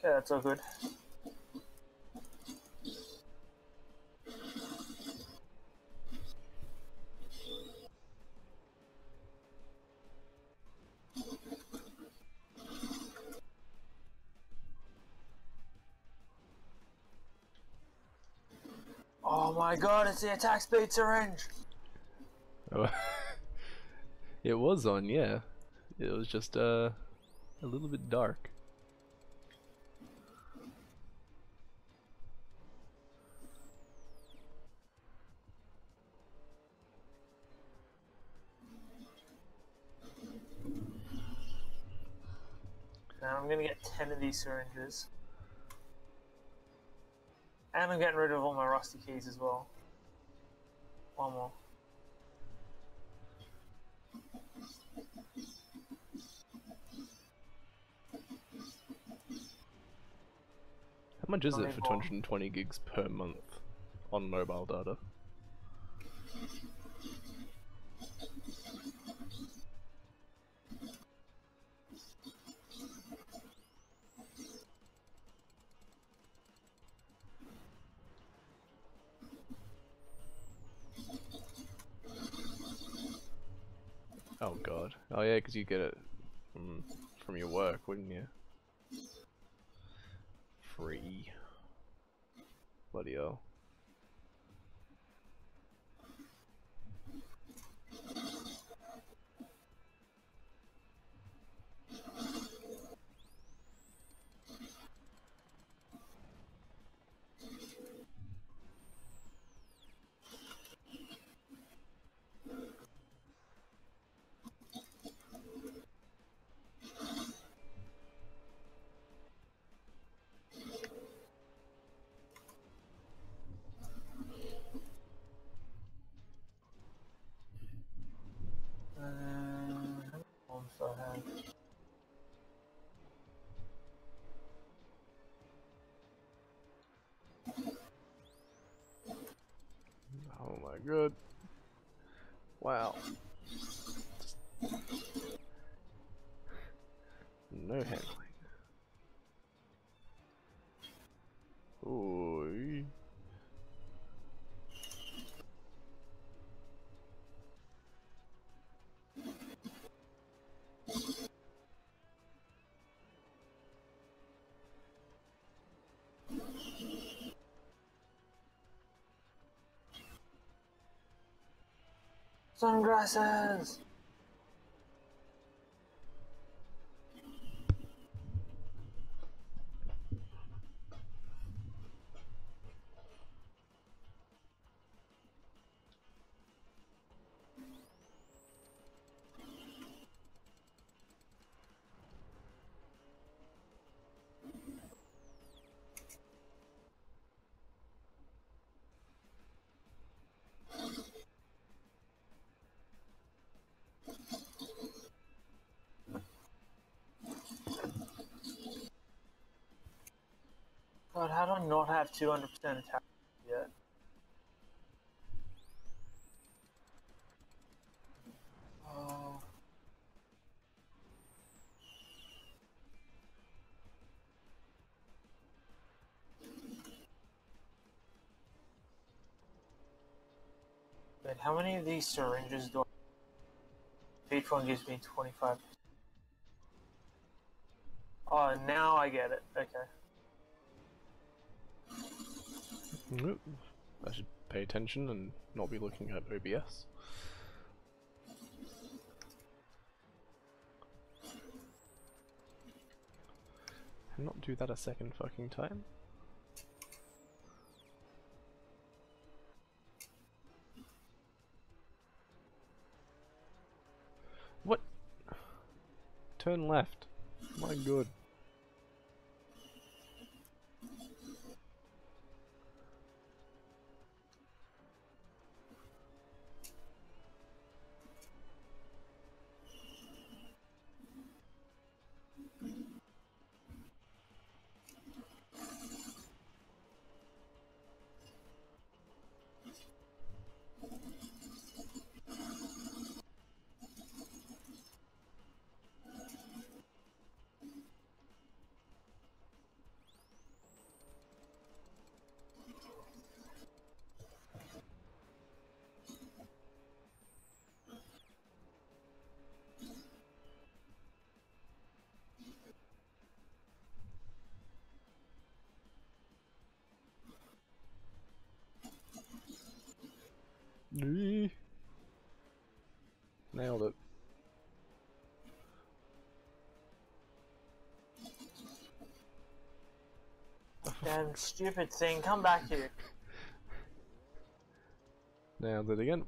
B: Okay, that's all good. Oh my god, it's the attack speed syringe!
A: Oh. it was on, yeah. It was just uh, a little bit dark.
B: 10 of these syringes. And I'm getting rid of all my rusty keys as well. One more.
A: How much is it for 220 gigs per month on mobile data? Oh, yeah, because you get it from, from your work, wouldn't you? Free. Bloody hell. God. Wow. No handling. Ooh.
B: Sunglasses! God, how do I not have 200% attack yet? Oh. Wait, how many of these syringes do I... Each one gives me 25. Oh, now I get it. Okay.
A: I should pay attention and not be looking at OBS. And not do that a second fucking time. What? Turn left. My god.
B: Stupid thing, come back here.
A: Nailed it again.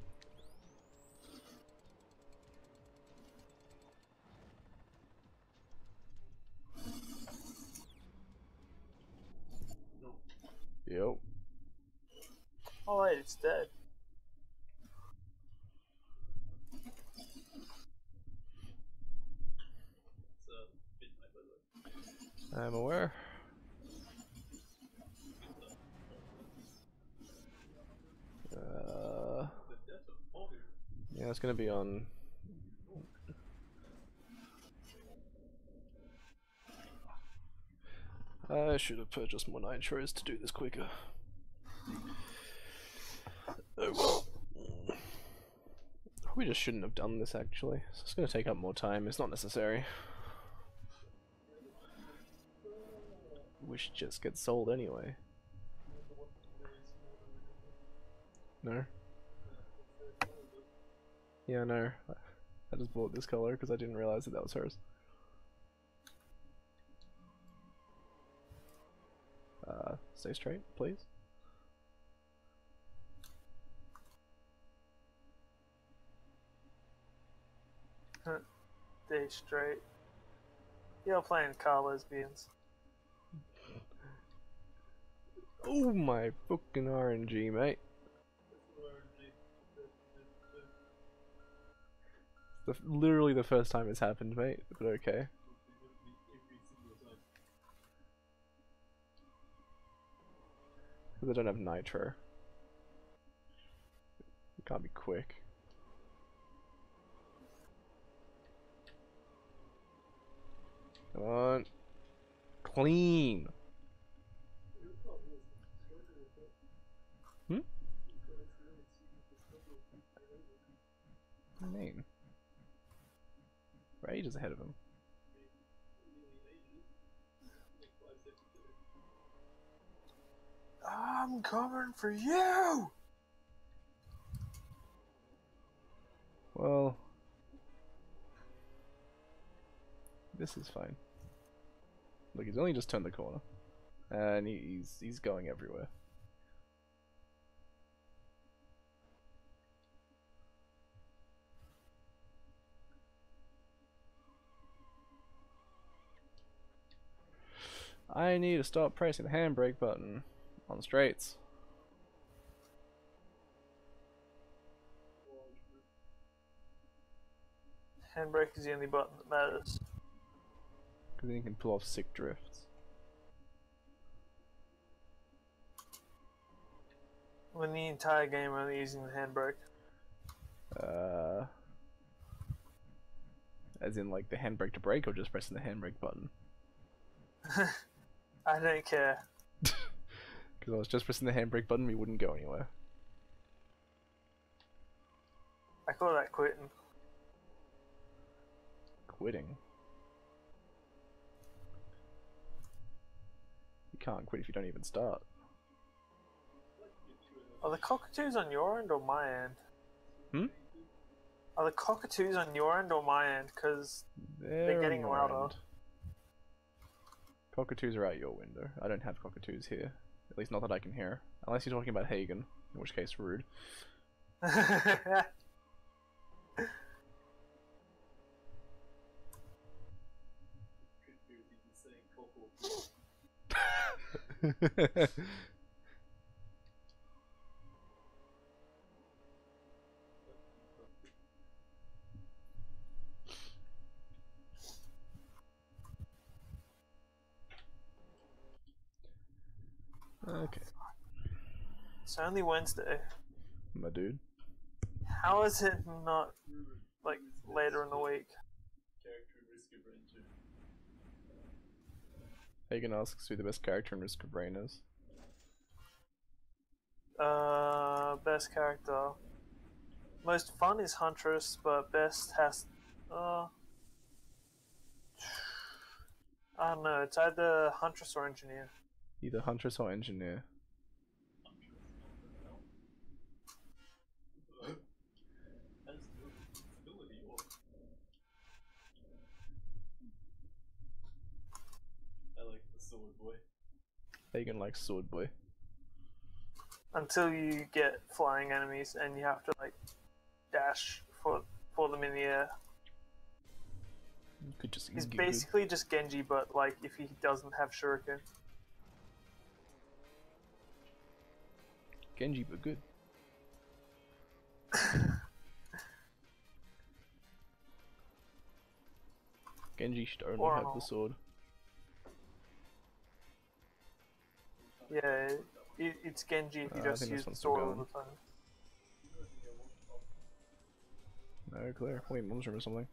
A: Yep.
B: Oh wait, it's dead.
A: I'm aware. Uh, it's gonna be on. I should have purchased more nitros to do this quicker. Oh well. We just shouldn't have done this actually. So it's gonna take up more time. It's not necessary. We should just get sold anyway. No? Yeah, no. I just bought this color because I didn't realize that that was hers. Uh, stay straight, please.
B: Stay straight. You're playing car lesbians.
A: Oh my fucking RNG, mate. The, literally the first time it's happened, mate, but okay. Because I don't have nitro. It can't be quick. Come on. Clean. Hmm? You mean? We're ages ahead of him.
B: I'm coming for you!
A: Well, this is fine. Look, he's only just turned the corner, and he's he's going everywhere. I need to stop pressing the handbrake button on straights.
B: Handbrake is the only button that matters.
A: Because then you can pull off sick drifts.
B: When the entire game are only using the handbrake.
A: Uh, as in like the handbrake to brake, or just pressing the handbrake button?
B: I don't care.
A: Because I was just pressing the handbrake button, we wouldn't go anywhere.
B: I call that quitting.
A: Quitting. You can't quit if you don't even start.
B: Are the cockatoos on your end or my end?
A: Hmm?
B: Are the cockatoos on your end or my end? Because
A: They're,
B: getting
A: on your
B: louder.
A: end. Cockatoos are out your window. I don't have cockatoos here. At least not that I can hear. Unless you're talking about Hagen, in which case rude. okay,
B: it's only Wednesday.
A: my dude.
B: How is it not like later in the week?
A: Hagen asks who the best character in Risk of Rain is.
B: Uh, best character. Most fun is Huntress, but best has. Uh, I don't know. It's either Huntress or Engineer.
A: Either Huntress or engineer. They like sword boy.
B: Until you get flying enemies and you have to like dash for for them in the air.
A: You could just.
B: He's basically just Genji, but like if he doesn't have shuriken.
A: Genji, but good. Genji should only
B: Or
A: have the sword.
B: Yeah, it, it's Genji if you
A: Uh,
B: just use the sword all the time.
A: No, clear. Wait, mom's room or something.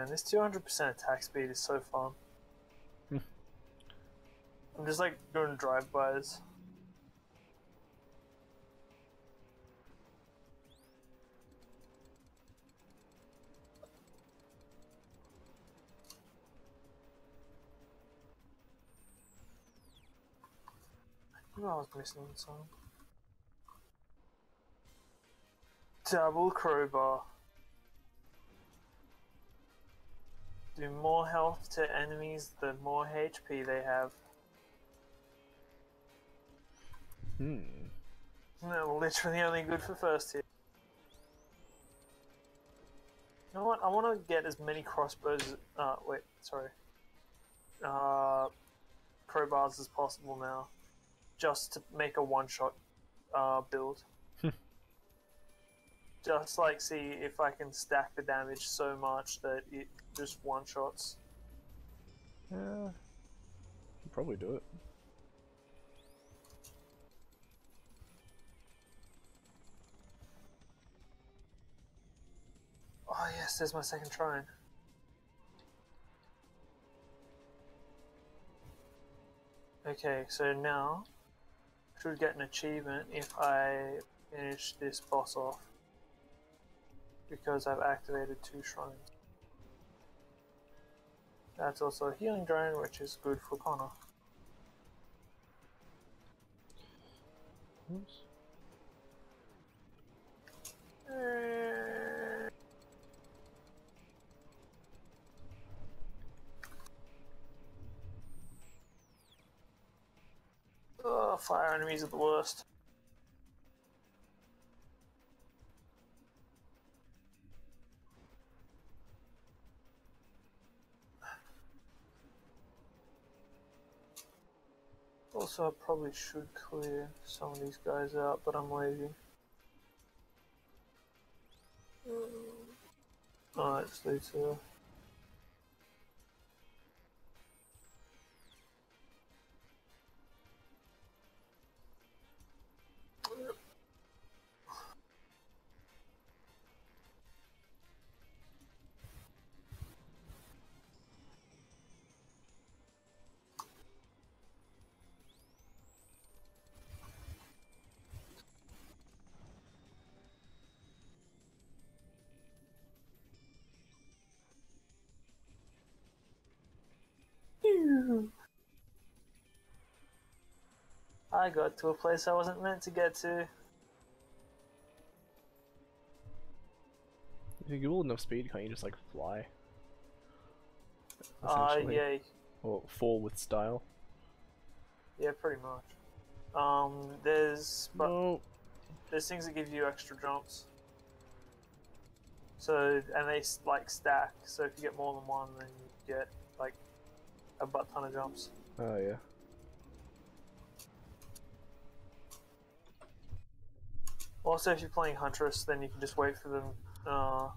B: Man, this 200% attack speed is so fun. I'm just like doing drive-bys. I was missing some. Double crowbar. Do more health to enemies the more HP they have.
A: Hmm.
B: No, literally only good for first hit. You know what? I want to get as many crossbows. Uh, wait, sorry. Uh, crowbars as possible now, just to make a one-shot uh, build. Just like see if I can stack the damage so much that it just one-shots.
A: Yeah. Could probably do it.
B: Oh yes, there's my second shrine. Okay, so now I should get an achievement if I finish this boss off. Because I've activated two shrines. That's also a healing drone, which is good for Connor.
A: Oops.
B: Uh, Oh, fire enemies are the worst. Also, I probably should clear some of these guys out, but I'm lazy. Oh, actually, too. Phew. I got to a place I wasn't meant to get to.
A: If you get all enough speed, can't you just like fly?
B: Ah,
A: Essentially.
B: yeah,
A: Or fall with style.
B: yeah, pretty much. Um, there's but
A: no.
B: there's things that give you extra jumps. So and they like stack. So if you get more than one, then you get like a butt ton of jumps.
A: Oh yeah.
B: Also, if you're playing Huntress, then you can just wait for them. Uh,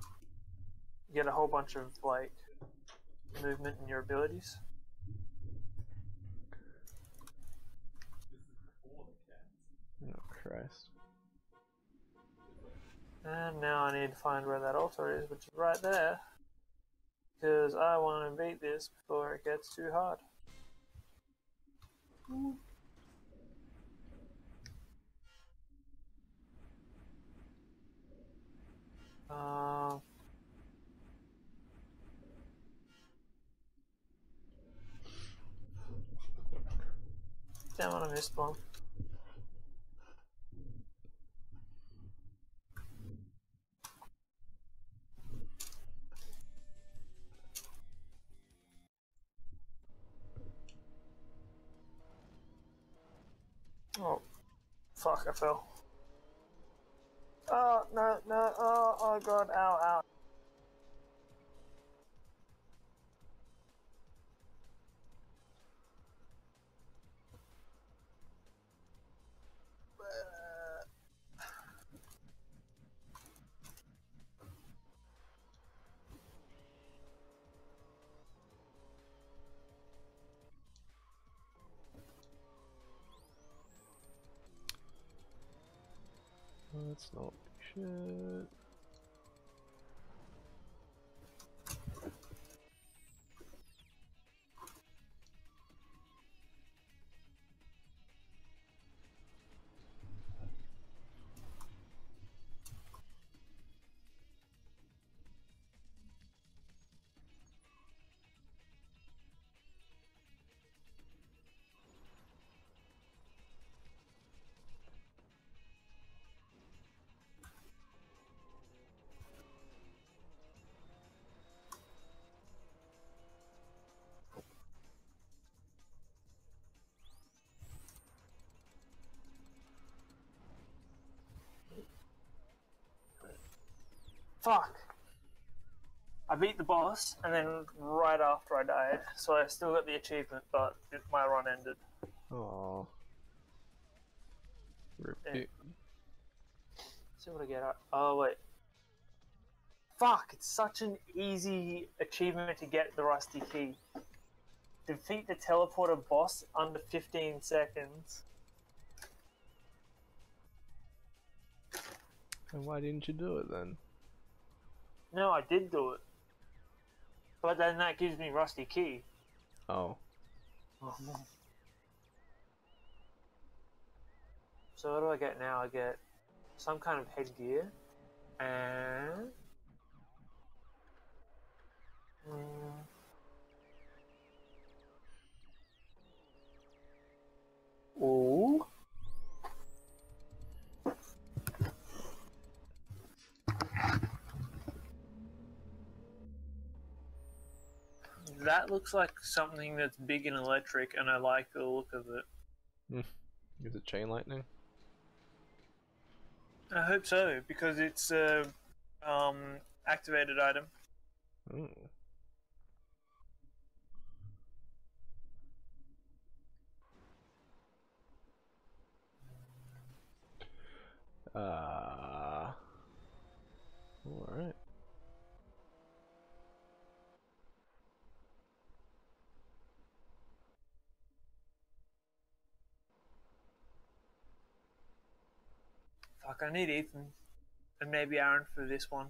B: get a whole bunch of like movement in your abilities.
A: Oh Christ!
B: And now I need to find where that altar is, which is right there, because I want to beat this before it gets too hard. Mm. Uh, damn it, I missed one. Oh, fuck, I fell. Oh, no, no, oh, oh god, ow, ow.
A: Let's not shit.
B: Fuck. I beat the boss, and then right after I died, so I still got the achievement, but my run ended.
A: Oh. Repeat.
B: see what I get. Out. Oh wait. Fuck! It's such an easy achievement to get the rusty key. Defeat the teleporter boss under 15 seconds.
A: And why didn't you do it then?
B: No, I did do it. But then that gives me rusty key.
A: Oh.
B: So what do I get now? I get some kind of headgear and Mm. Ooh. That looks like something that's big and electric, and I like the look of it.
A: Is it chain lightning?
B: I hope so because it's a um, activated item.
A: Ooh. Uh. Alright.
B: Fuck, I need Ethan and maybe Aaron for this one.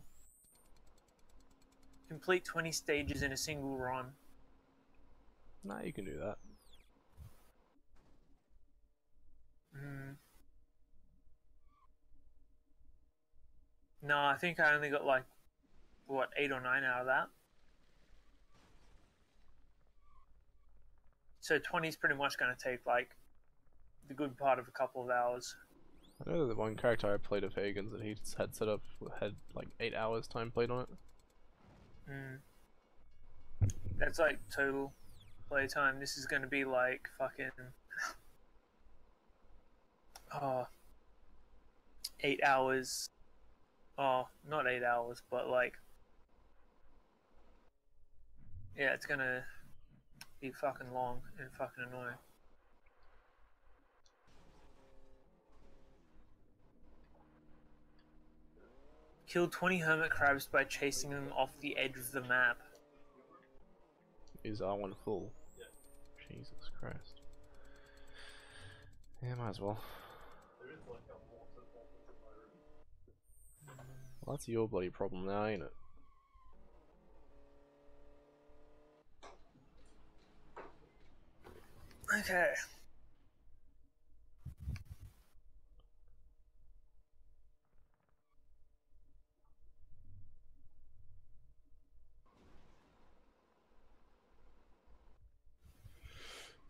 B: Complete 20 stages in a single run.
A: Nah, you can do that.
B: Mm. No, I think I only got like, what, 8 or 9 out of that. So 20 is pretty much going to take like the good part of a couple of hours.
A: I know one character I played of Hagen's that he had set up had like 8 hours time played on it.
B: Mm. That's like total playtime. This is gonna be like fucking oh eight hours. Oh, not eight hours, but like yeah, it's gonna be fucking long and fucking annoying. Kill 20 hermit crabs by chasing them off the edge of the map.
A: Is I one full? Yeah. Jesus Christ. Yeah, might as well. Well, that's your bloody problem now, ain't it?
B: Okay.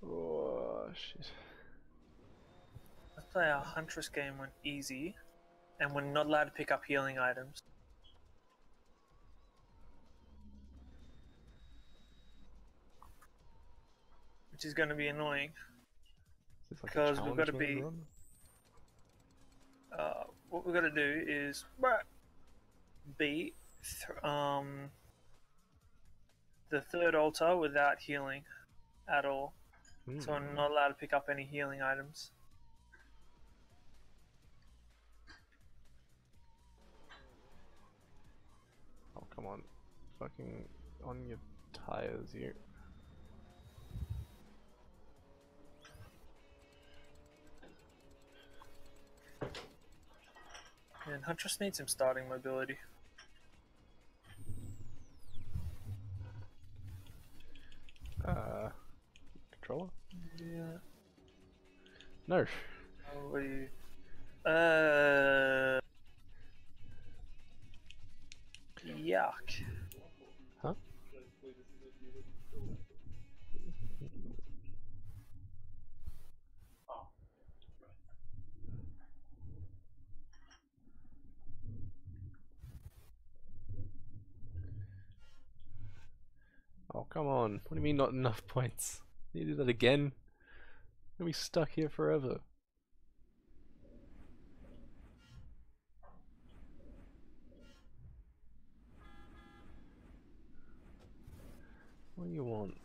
A: Oh shit.
B: Let's play our Huntress game on easy, and we're not allowed to pick up healing items. Which is going to be annoying.
A: Like
B: Because we've gotta be- Uh, what we're going to do is beat um, the third altar without healing at all. So
A: Hmm.
B: I'm not allowed to pick up any healing items.
A: Oh come on, fucking on your tires, you.
B: And Huntress needs some starting mobility.
A: Uh, controller?
B: Yeah.
A: No.
B: Oh, what do you? Uh. Yuck.
A: Huh? Oh come on! What do you mean not enough points? You do that again? And We'll be stuck here forever. What do you want?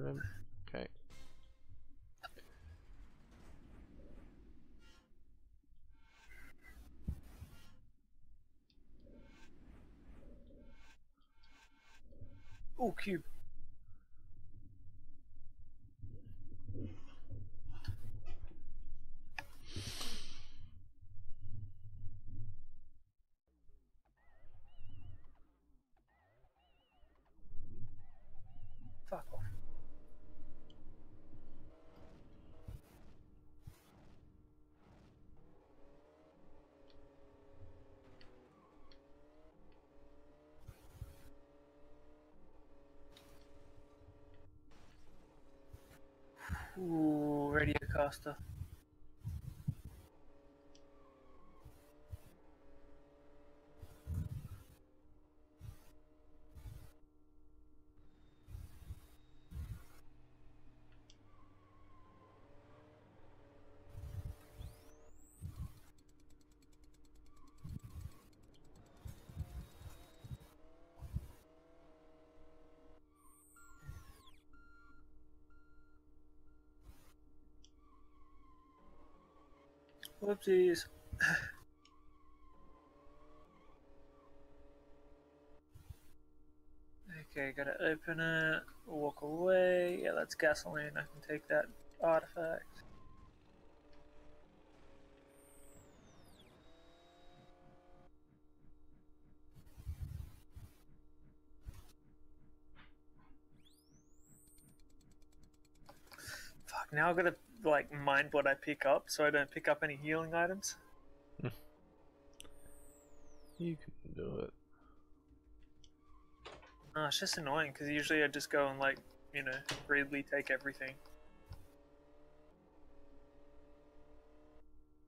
A: Um, okay.
B: Oh, cube. Fuck off. Ooh, radio Oh, Whoopsies. okay, gotta open it, walk away. Yeah, that's gasoline. I can take that artifact. Now I've gotta like mind what I pick up so I don't pick up any healing items.
A: You can do it.
B: Oh, it's just annoying because usually I just go and like, you know, greedily take everything.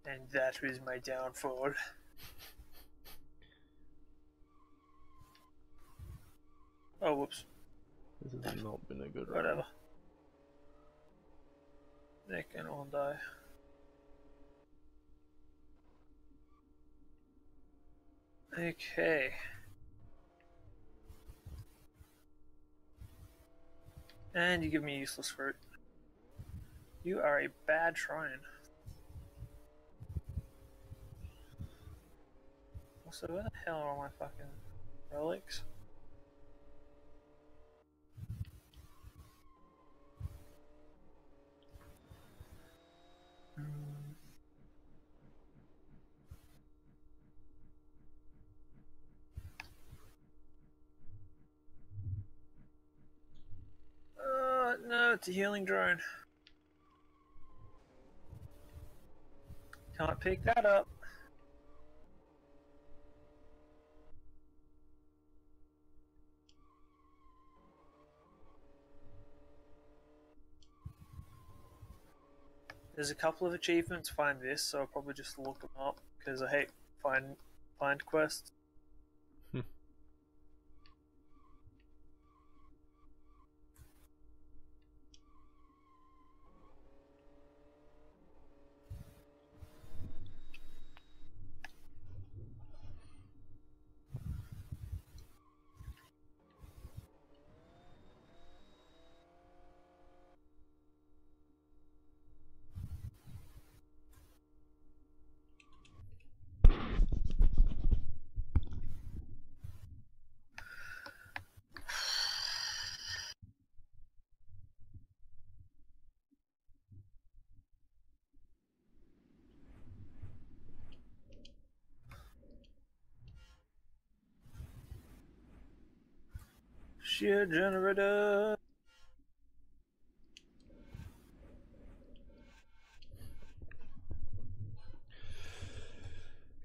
B: And that was my downfall. Oh, whoops.
A: This has not been a good run.
B: Whatever. They can all die. Okay. And you give me useless fruit. You are a bad shrine. Also, where the hell are all my fucking relics? Hmm. It's a healing drone. Can't pick that up. There's a couple of achievements find this, so I'll probably just look them up because I hate find find quests.
A: Hmm.
B: Generator.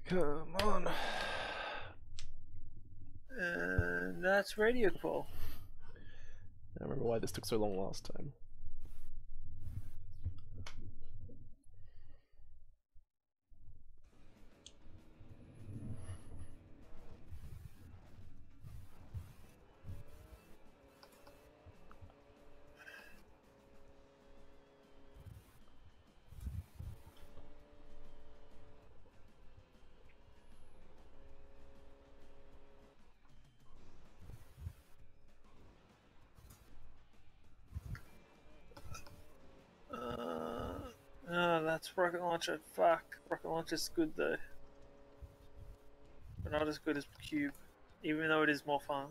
A: Come on.
B: And that's radio call.
A: I remember why this took so long last time.
B: Rocket launcher. Fuck, rocket launcher's good though, but not as good as cube, even though it is more fun.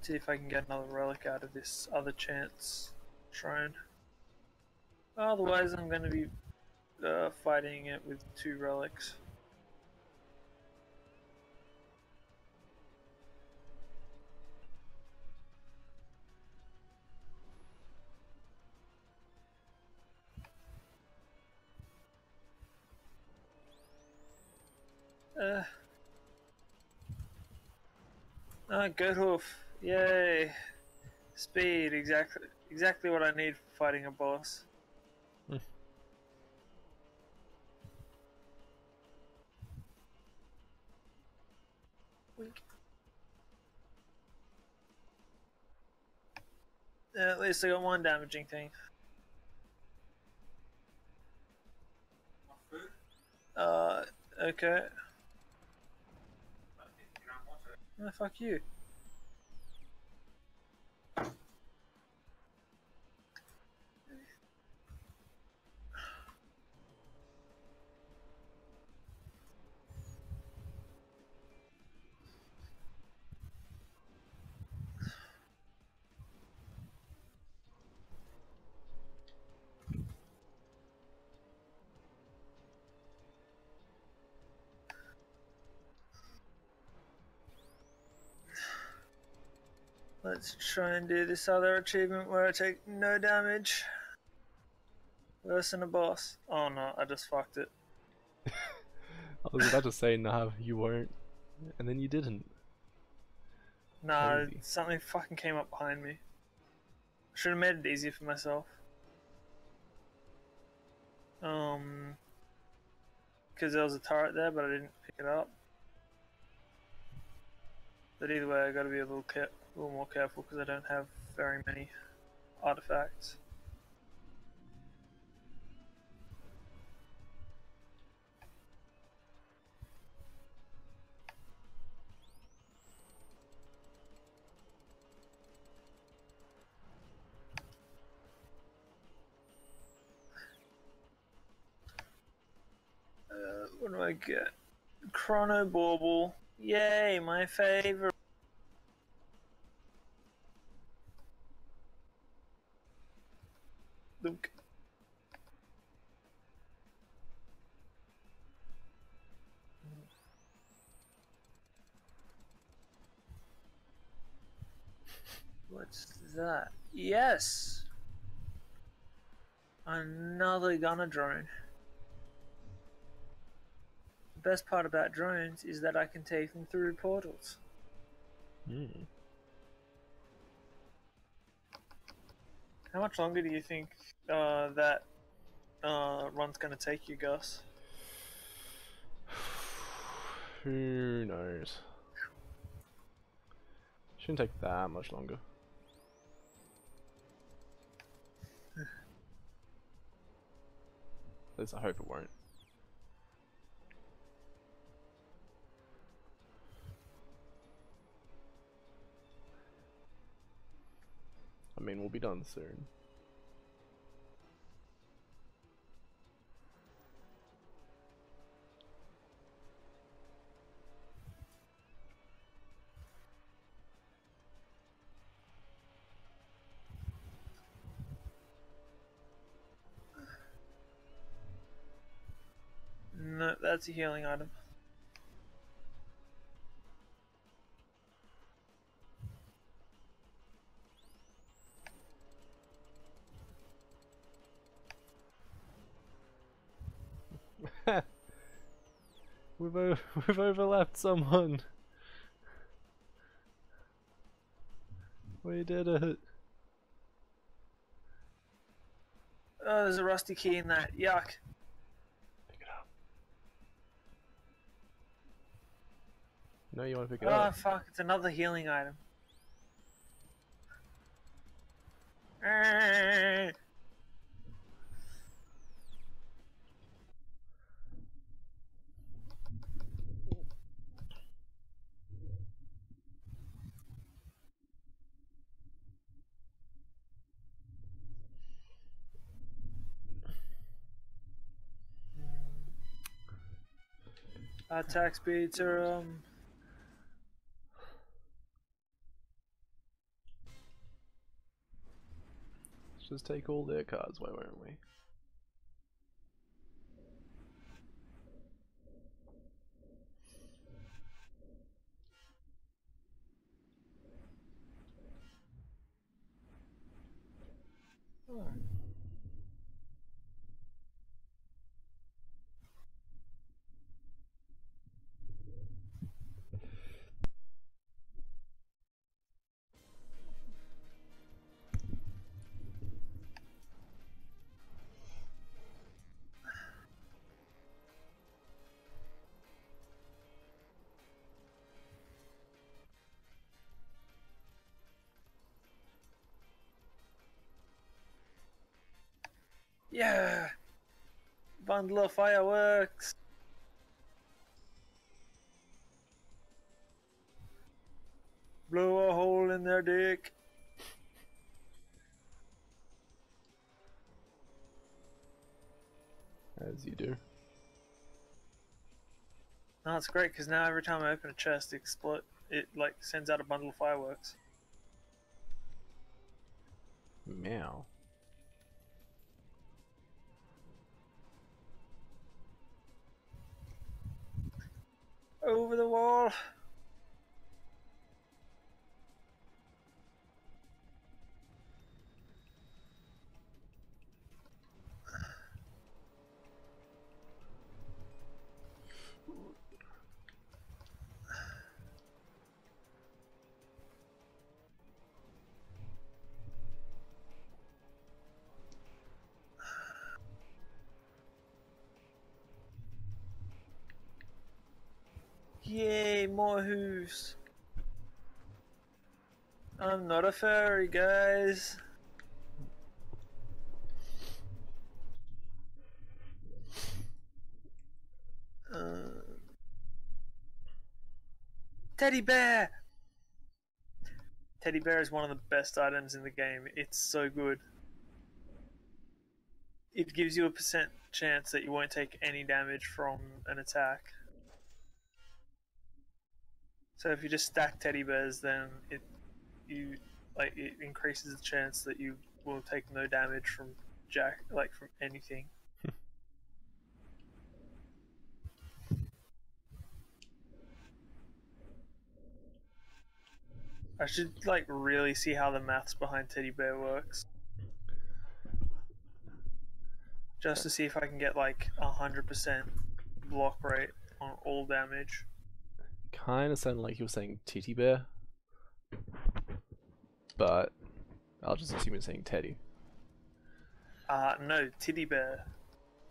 B: See if I can get another relic out of this other chance shrine. Otherwise, I'm going to be uh, fighting it with two relics. Uh, Ah, good hoof. Yay. Speed, exactly exactly what I need for fighting a boss.
A: Hmm.
B: At least I got one damaging thing. Uh, okay. Oh, fuck you. Let's try and do this other achievement where I take no damage. Worse than a boss. Oh no, I just fucked it.
A: I was about to say, nah, you won't. And then you didn't.
B: Nah,
A: Crazy.
B: something fucking came up behind me. Should have made it easier for myself. Um, because there was a turret there, but I didn't pick it up. But either way, I got to be a little care- a little more careful because I don't have very many artifacts. Uh, what do I get? Chrono Bauble. Yay, my favorite. Yes! Another gunner drone. The best part about drones is that I can take them through portals.
A: Hmm.
B: How much longer do you think uh, that uh, run's going to take you, Gus?
A: Who knows? Shouldn't take that much longer. Least I hope it won't. I mean, we'll be done soon.
B: A healing item.
A: We've o we've overlapped someone. We did it.
B: Oh, there's a rusty key in that. Yuck.
A: No, you want to pick it
B: Oh,
A: up.
B: fuck, it's another healing item. Attack speeds are
A: just take all their cards, why won't we?
B: Bundle of fireworks. Blow a hole in their dick.
A: As you do.
B: No, it's great because now every time I open a chest, it explode. It like sends out a bundle of fireworks.
A: Meow.
B: Over the wall. Yay, more hooves. I'm not a fairy, guys. Uh, teddy bear! Teddy bear is one of the best items in the game. It's so good. It gives you a percent chance that you won't take any damage from an attack. So if you just stack teddy bears, then it you like it increases the chance that you will take no damage from jack like from anything. I should like really see how the maths behind teddy bear works. Just to see if I can get like a hundred percent block rate on all damage.
A: Kind of sounded like you were saying titty bear, but I'll just assume you're saying teddy.
B: Uh, no, Titty Bear.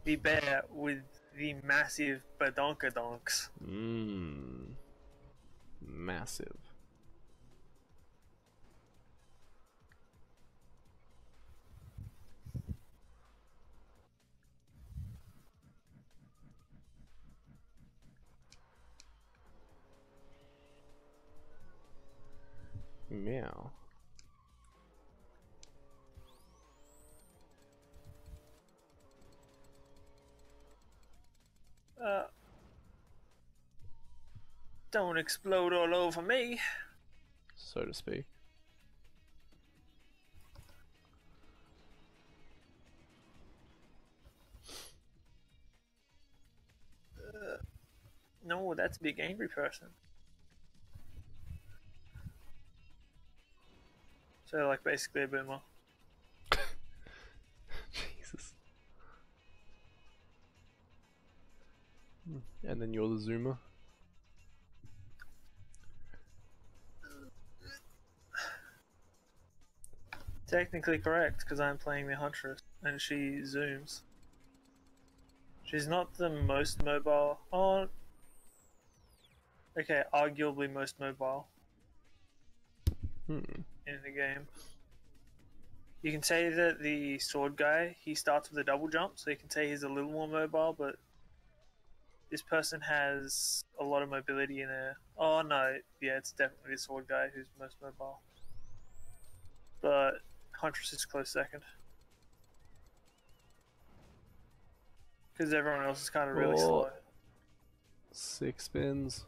B: The bear with the massive badonkadonks.
A: Mmm. Massive. Meow.
B: Uh, don't explode all over me.
A: so to speak.
B: No, that's a big angry person. So, like, basically a boomer.
A: Jesus. Hmm, And then you're the zoomer.
B: Technically correct, because I'm playing the Huntress, and she zooms. She's not the most mobile. Oh. Okay, arguably most mobile. In the game. You can say that the sword guy, he starts with a double jump, so you can say he's a little more mobile, but this person has a lot of mobility in there. Oh no, yeah, it's definitely the sword guy who's most mobile. But Huntress is close second. Because everyone else is kind of really
A: Oh.
B: slow.
A: Six spins.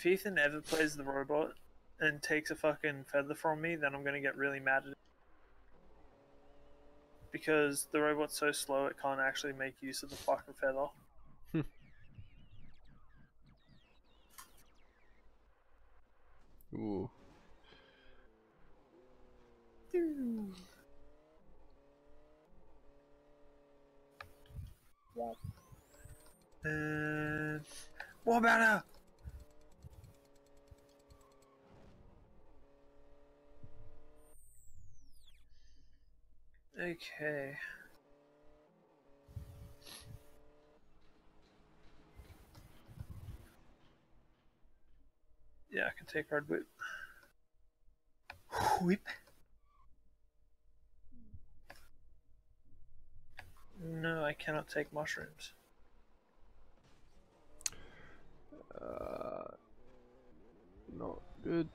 B: If Ethan ever plays the robot and takes a fucking feather from me, then I'm gonna get really mad at him. Because the robot's so slow it can't actually make use of the fucking feather.
A: Ooh.
B: And what about her? Okay. Yeah, I can take hard whip. Whip. No, I cannot take mushrooms.
A: Uh, not good.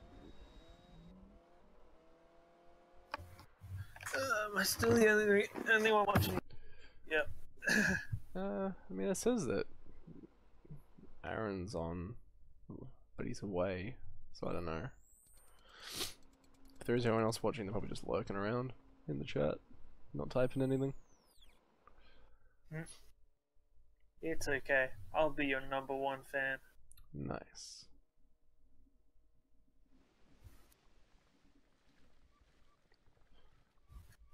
B: Uh, am I still the only, only one watching? Yep.
A: Uh, I mean, it says that Aaron's on, but he's away, so I don't know. If there is anyone else watching, they're probably just lurking around in the chat, not typing anything.
B: It's okay. I'll be your number one fan.
A: Nice.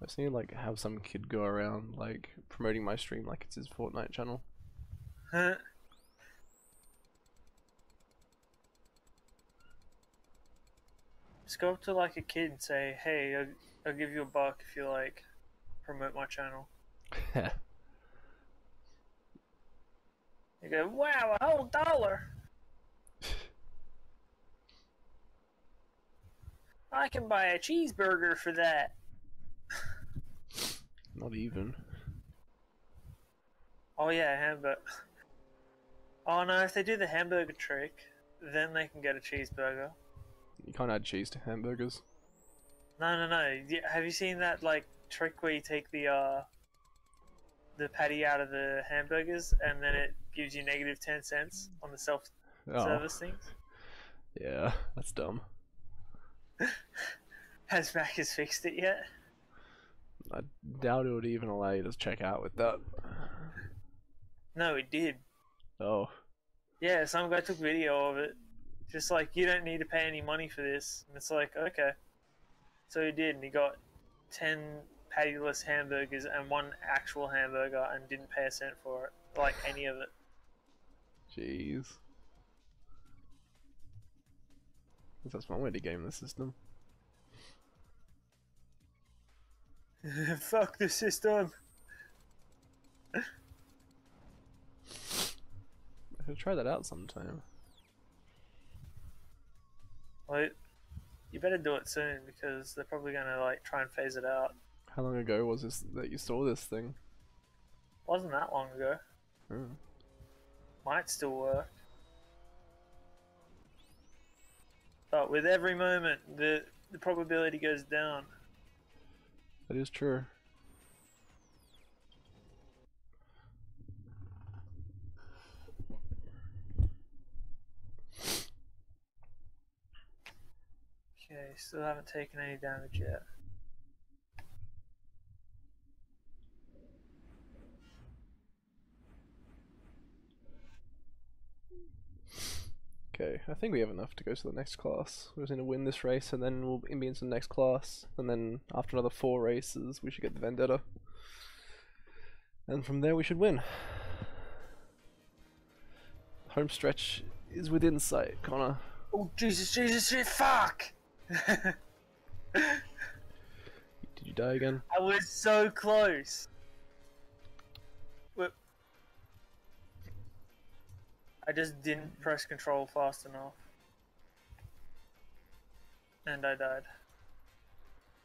A: I've seen like have some kid go around like promoting my stream like it's his Fortnite channel.
B: Huh? Just go up to like a kid and say, "Hey, I'll, I'll give you a buck if you like promote my channel." You go, "Wow, a whole dollar! I can buy a cheeseburger for that."
A: Not even.
B: Oh yeah, hamburger. Oh no, if they do the hamburger trick, then they can get a cheeseburger.
A: You can't add cheese to hamburgers.
B: No, no, no. Have you seen that like trick where you take the uh the patty out of the hamburgers, and then it gives you negative ten cents on the self
A: Oh,
B: service things.
A: yeah, that's dumb.
B: Has Macca's fixed it yet?
A: I doubt it would even allow you to check out with that.
B: No, it did.
A: Oh,
B: Yeah, some guy took video of it. Just like you don't need to pay any money for this, and it's like okay. So he did, and he got ten pattyless hamburgers and one actual hamburger, and didn't pay a cent for it, like any of it.
A: jeez. That's one way to game the system.
B: Fuck the system.
A: I should try that out sometime.
B: Well, you better do it soon because they're probably gonna like try and phase it out.
A: How long ago was this that you saw this thing?
B: Wasn't that long ago.
A: Hmm.
B: Might still work. But with every moment, the the probability goes down.
A: That is true.
B: Okay, still haven't taken any damage yet.
A: Okay, I think we have enough to go to the next class. We're just gonna win this race, and then we'll be into the next class, and then after another four races, we should get the Vendetta. And from there, we should win. Home stretch is within sight, Connor.
B: Oh Jesus, Jesus, shit, fuck!
A: Did you die again?
B: I was so close. I just didn't press control fast enough. And I died.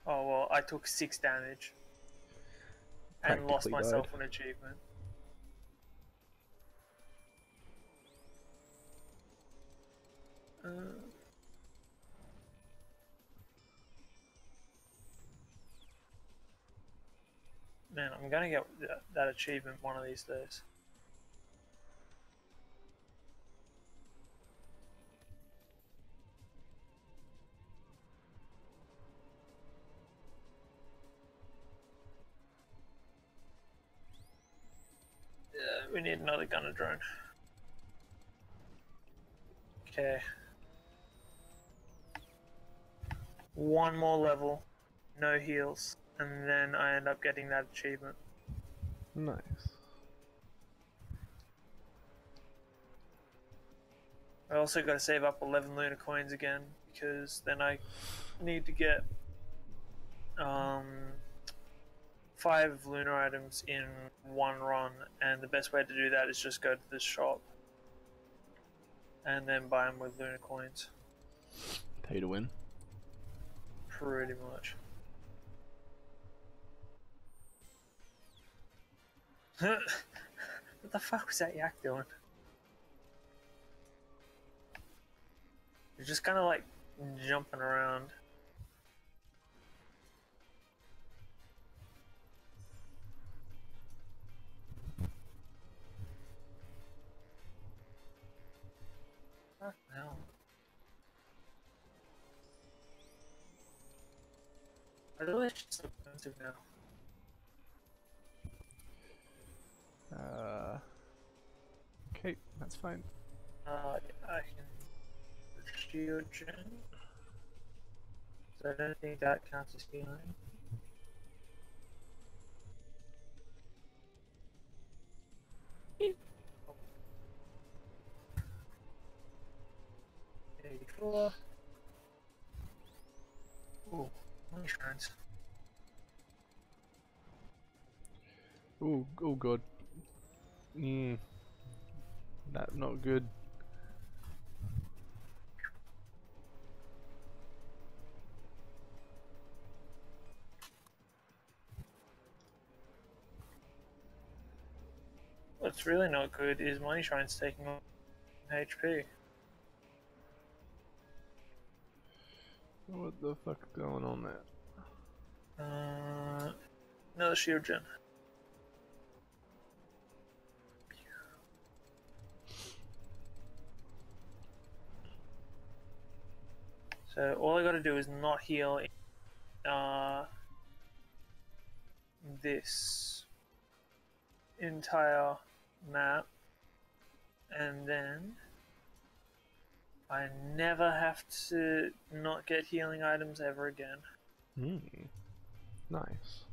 B: Oh well, I took six damage. And lost myself
A: died.
B: an achievement. Uh, Man, I'm gonna get that, that achievement one of these days. We need another gunner drone. Okay. One more level, no heals, and then I end up getting that achievement.
A: Nice.
B: I also got to save up 11 lunar coins again because then I need to get um, five lunar items in one run, and the best way to do that is just go to the shop and then buy them with lunar coins.
A: Pay to win.
B: Pretty much. what the fuck was that yak doing? You're just kind of like jumping around. I really should stop expensive now.
A: Uh. Okay, that's fine.
B: Uh, I can shield gen. So I don't think that counts as healing. Eighty-four. Ooh, money shrines.
A: Oh, oh god. Mm. That not good.
B: What's really not good is money shrines taking on HP.
A: What the fuck going on there?
B: Uh, no, that's your. So all I gotta do is not heal uh, this entire map and then I never have to not get healing items ever again.
A: Hmm. Nice.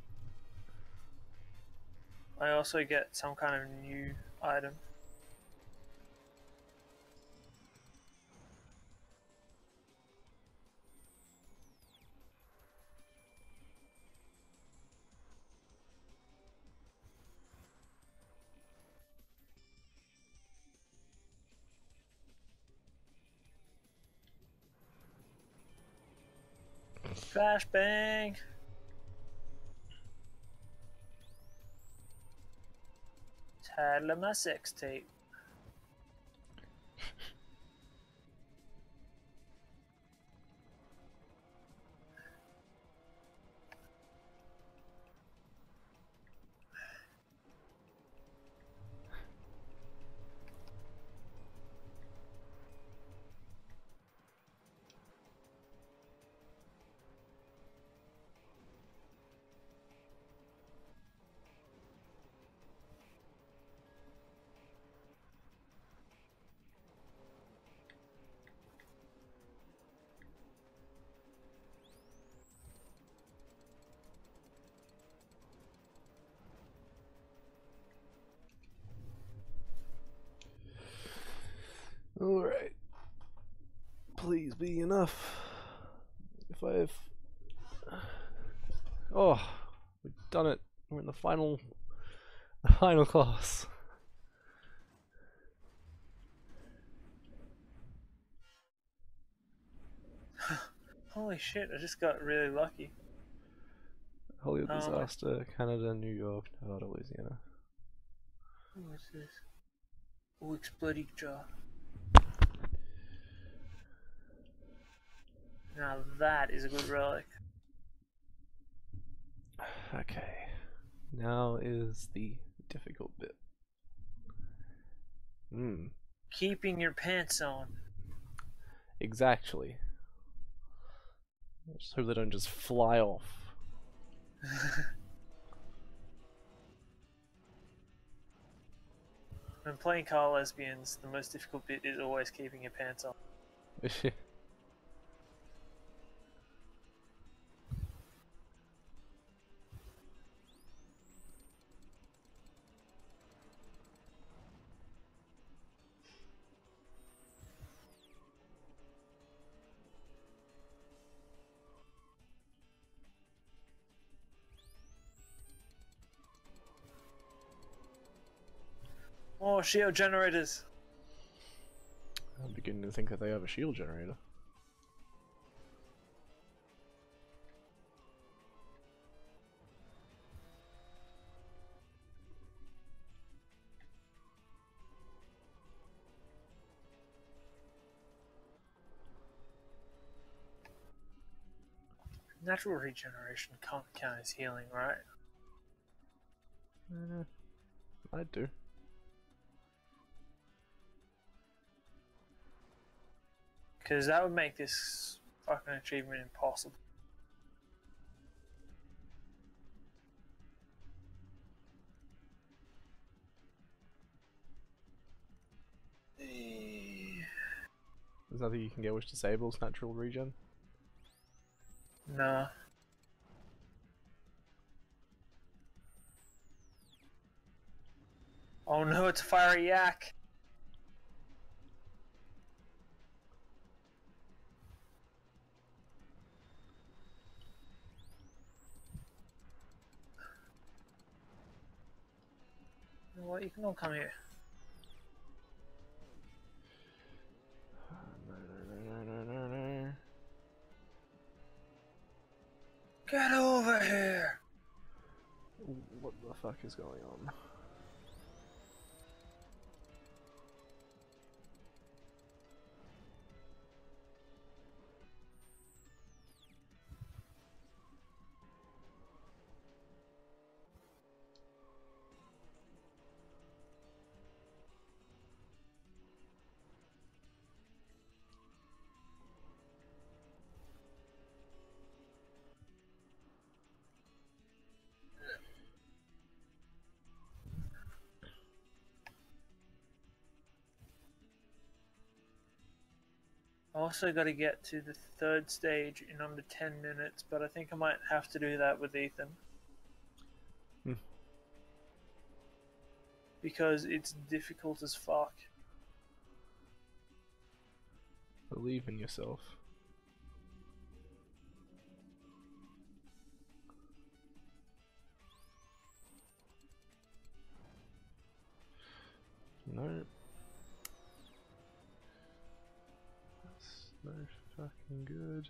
B: I also get some kind of new item. Flashbang! Title of my sex tape.
A: Enough. If I've. Oh, we've done it. We're in the final. The final class.
B: Holy shit, I just got really lucky.
A: Hollywood
B: my-
A: disaster, Canada, New York, Nevada, Louisiana.
B: What's this? Oh, exploding jaw. Now that is a good relic.
A: Okay. Now is the difficult bit. Hmm.
B: Keeping your pants on.
A: Exactly. I just hope they don't just fly off.
B: When playing car lesbians, the most difficult bit is always keeping your pants on. Oh, shield generators.
A: I'm beginning to think that they have a shield generator.
B: Natural regeneration can't count as healing, right?
A: Uh, I do.
B: Because that would make this fucking achievement impossible.
A: There's nothing you can get which disables natural regen.
B: Nah. Oh no, it's a fiery yak. Know what? You can all come here. Get over here!
A: What the fuck is going on?
B: Also got to get to the third stage in under 10 minutes, but I think I might have to do that with Ethan.
A: Hmm.
B: Because it's difficult as fuck.
A: Believe in yourself. No. No fucking good.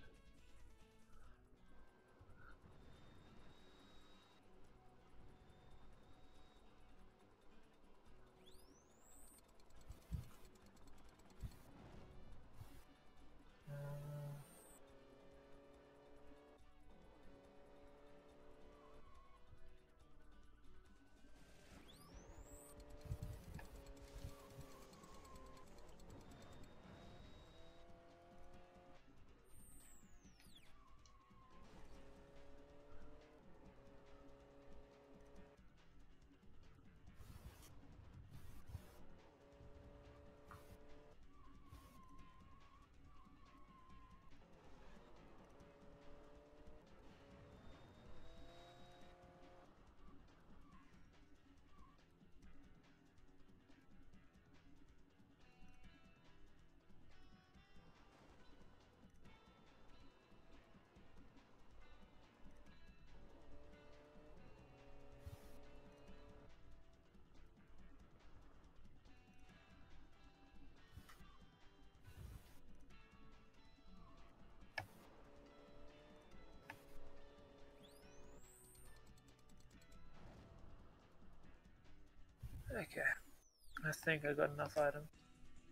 B: Think I got enough items.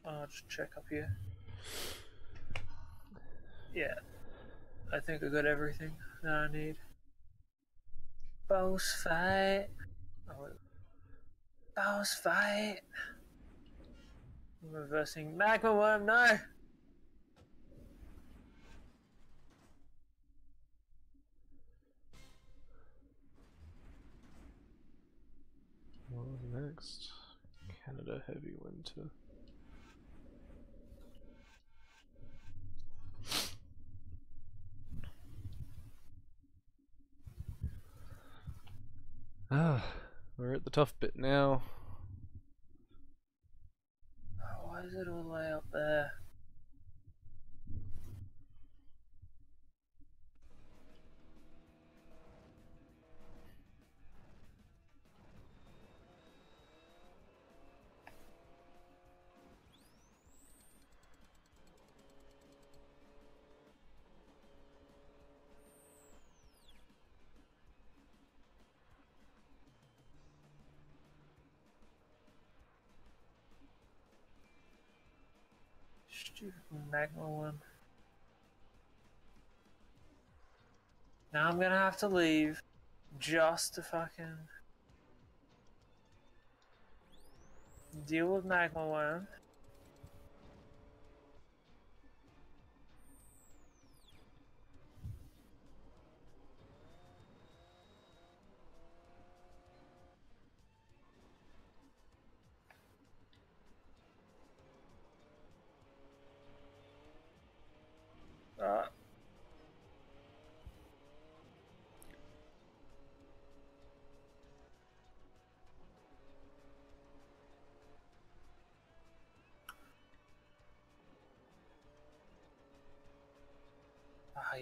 B: I'll just check up here. Yeah. I think I got everything that I need. Boss fight. Oh. Boss fight. Reversing magma worm, no!
A: Next? Canada heavy winter. Ah, we're at the tough bit now.
B: Why is it all the way up there? Magma one. Now I'm gonna have to leave just to fucking deal with magma worm.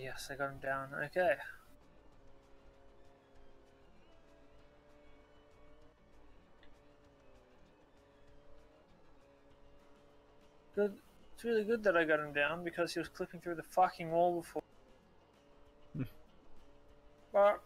B: Yes, I got him down. Okay. Good. It's really good that I got him down because he was clipping through the fucking wall before.
A: Hmm.
B: but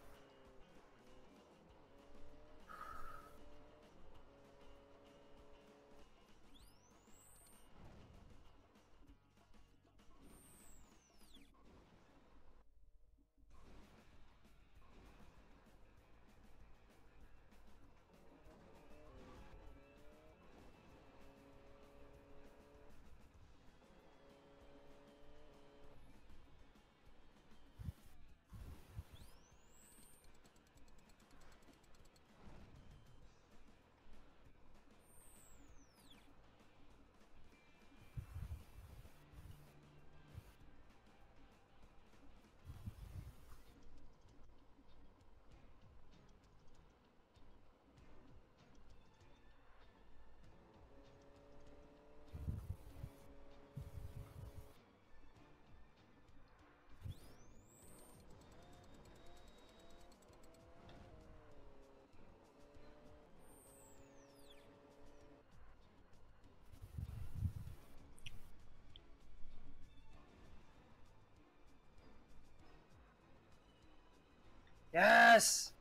B: Yes!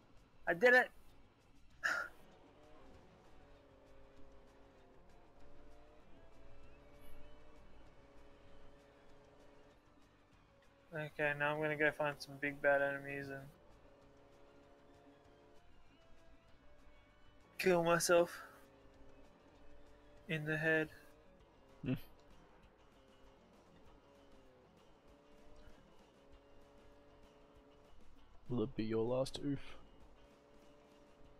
B: I did it! Okay, now I'm gonna go find some big bad enemies and kill myself in the head. Hmm.
A: Will it be your last oof?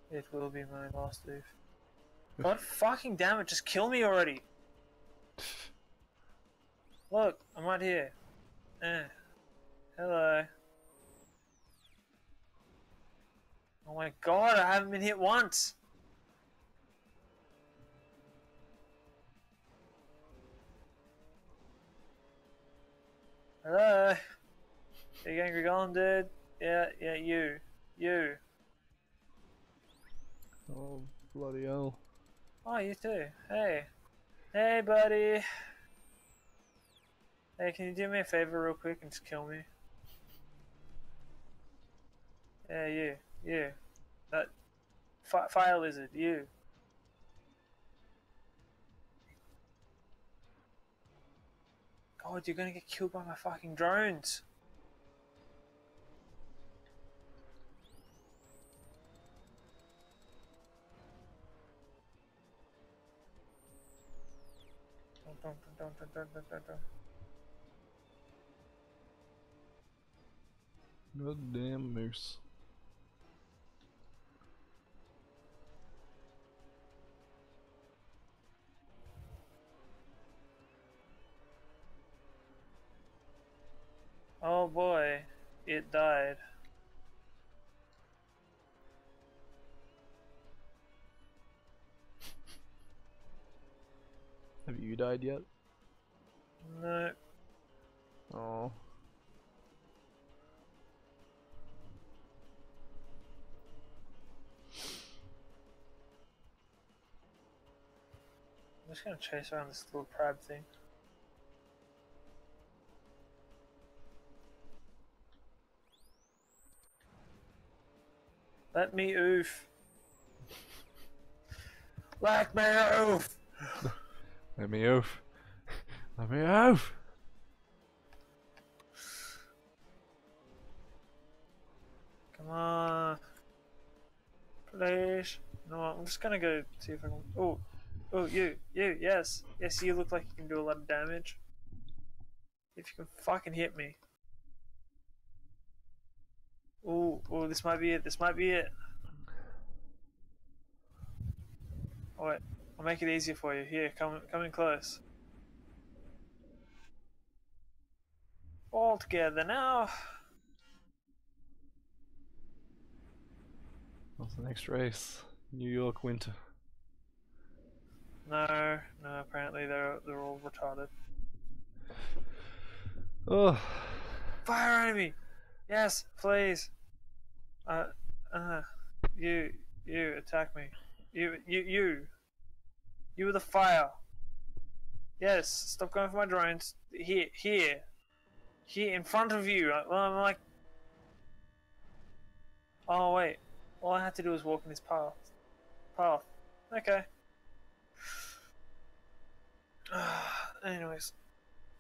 B: It will be my last oof. God fucking damn it, just kill me already! Look, I'm right here. Eh. Hello. Oh my god, I haven't been hit once! Hello? Big angry golem dude? Yeah, yeah, you. You.
A: Oh, bloody hell.
B: Oh, you too. Hey. Hey, buddy. Hey, can you do me a favor real quick and just kill me? Yeah, you. You. That fi- fire lizard. You. God, you're gonna get killed by my fucking drones. Dun, dun, dun.
A: Goddamn moose.
B: Oh boy, it died.
A: Have you died yet?
B: No.
A: Oh.
B: I'm just gonna chase around this little crab thing. Let me oof. Let me oof.
A: Let me off. Let me off!
B: Come on. Please. No, I'm just gonna go see if I can. Oh, oh, you, you, yes, yes, you look like you can do a lot of damage. If you can fucking hit me. Oh, oh, this might be it. This might be it. Wait, I'll make it easier for you. Here, come, come in close. All together now.
A: What's the next race? New York winter.
B: No, no. Apparently they're they're all retarded.
A: Oh,
B: Fire enemy! Yes, please. Uh, uh, you, you attack me. You, you, you. You with the fire. Yes, stop going for my drones. Here, here. Here, in front of you. Well, I'm like. Oh, wait. All I had to do was walk in this path. Path. Okay. Anyways,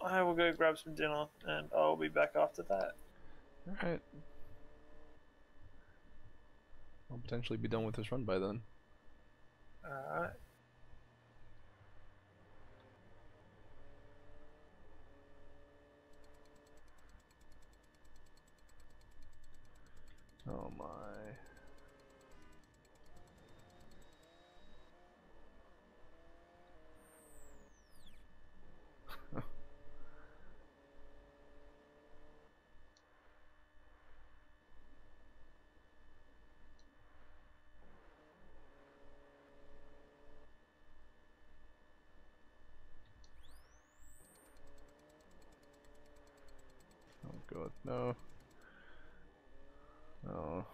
B: I will go grab some dinner and I'll be back after that.
A: alright. I'll potentially be done with this run by then.
B: Alright.
A: Oh my. Oh god, no. Oh.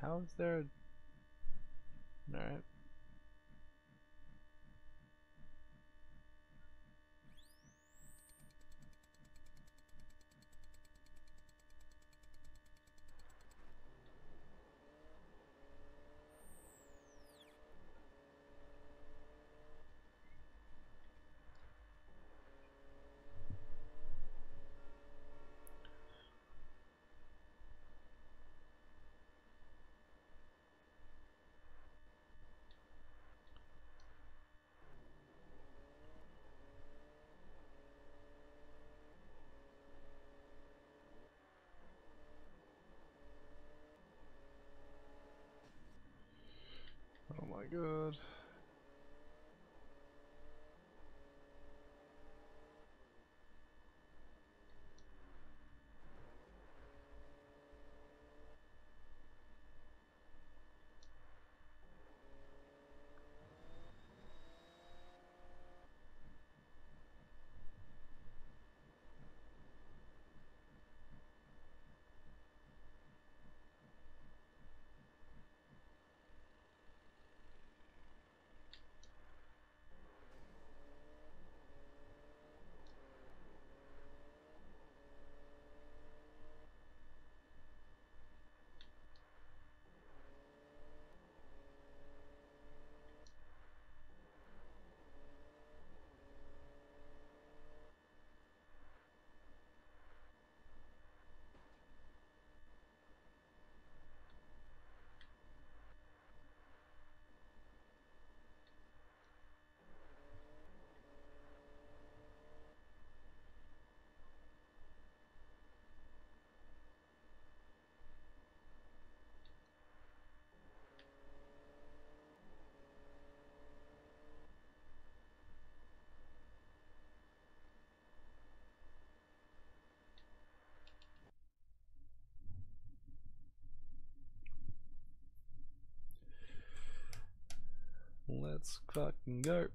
A: How is there a... Alright. God. Let's fucking go.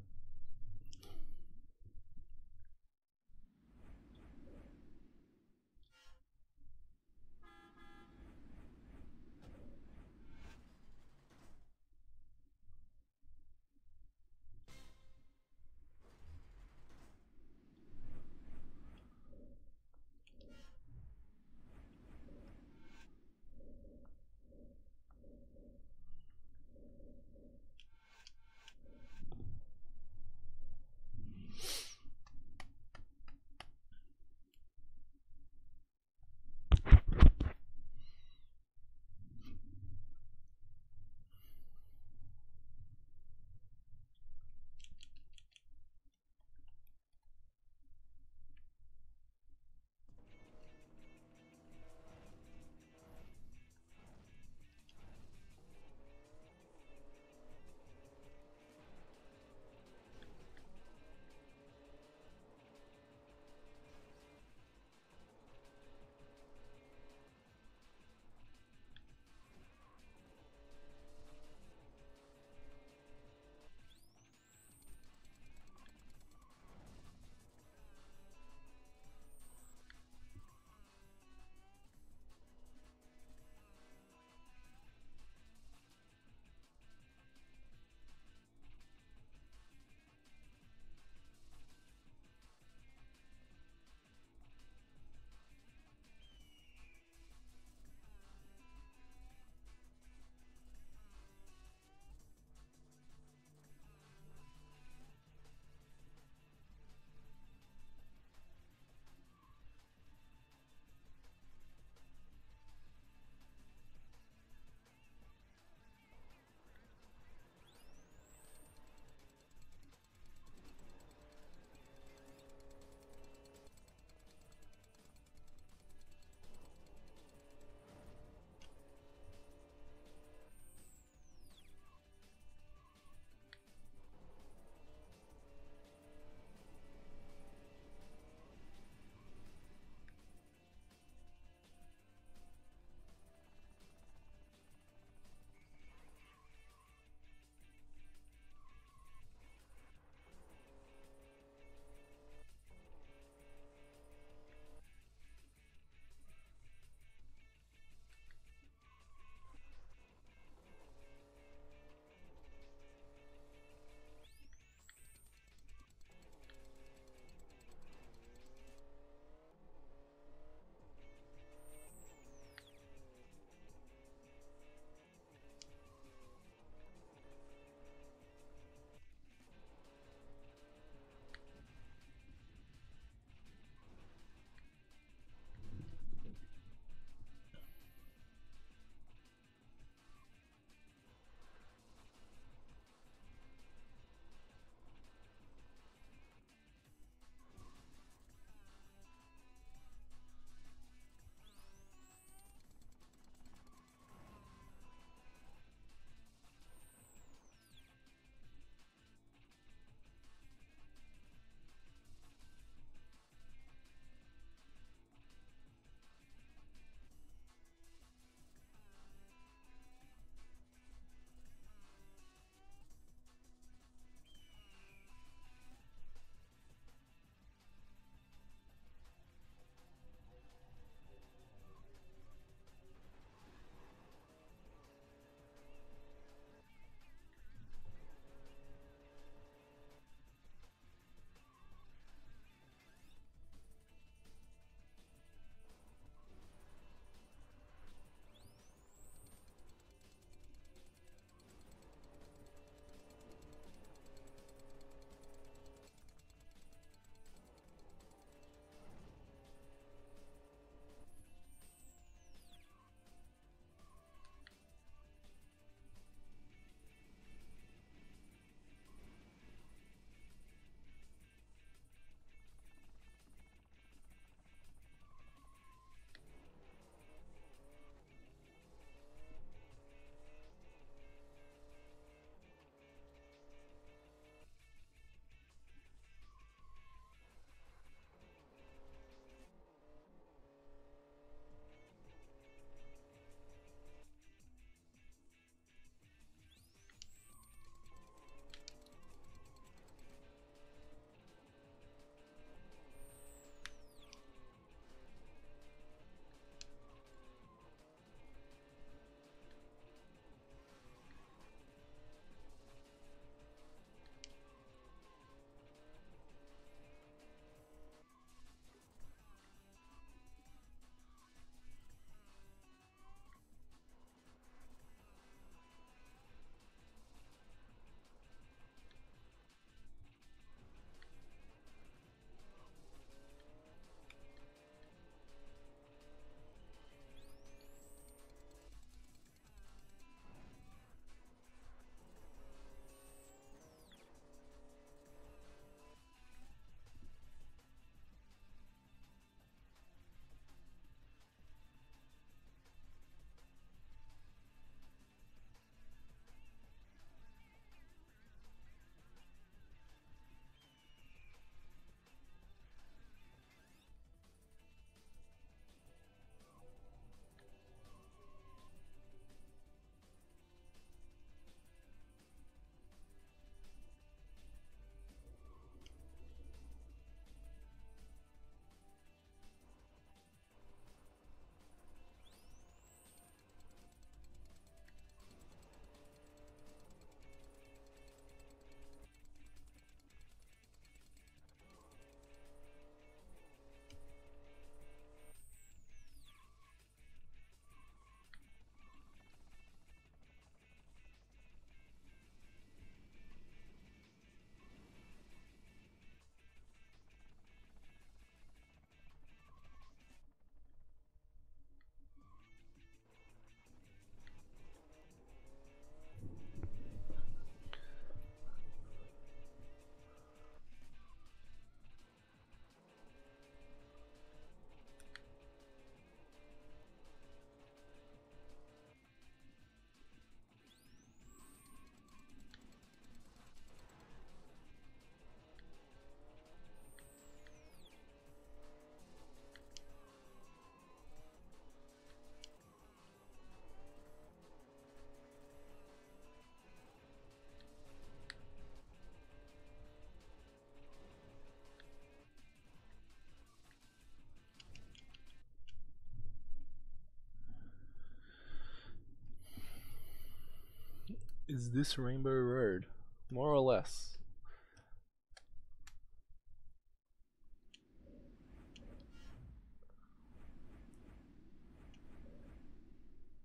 A: Is this Rainbow Road? More or less.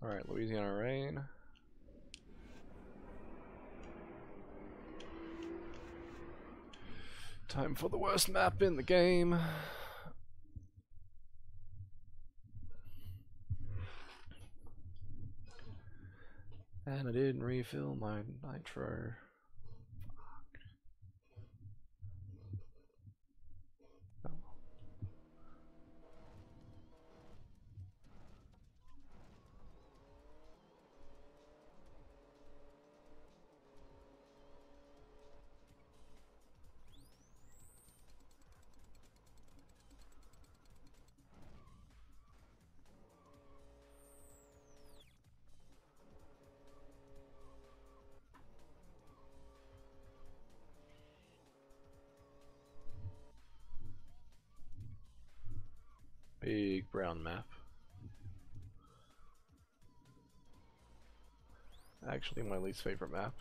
A: Alright, Louisiana Rain. Time for the worst map in the game. I didn't refill my nitro. Brown map. Actually, my least favorite map.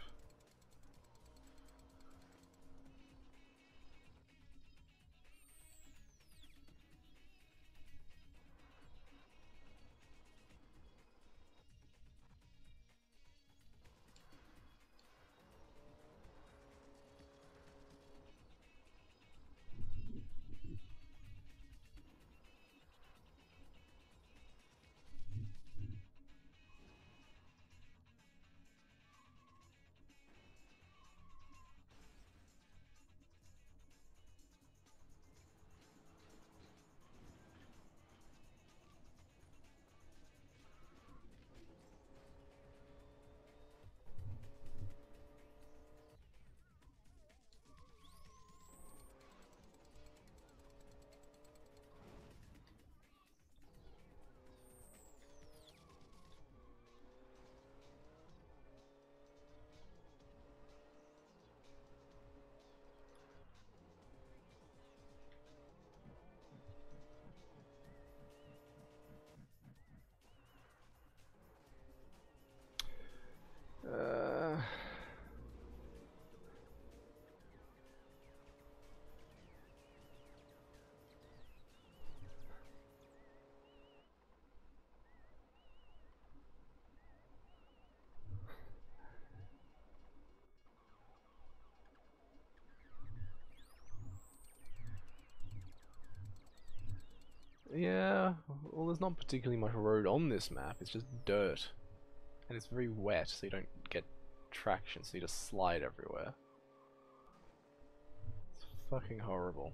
A: Yeah, well, there's not particularly much road on this map, it's just dirt. And it's very wet, so you don't get traction, so you just slide everywhere. It's fucking horrible.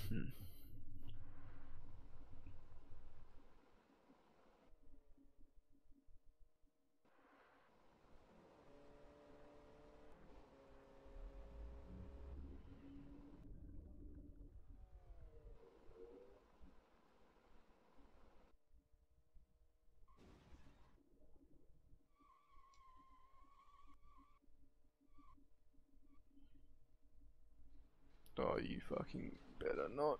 A: fucking better not.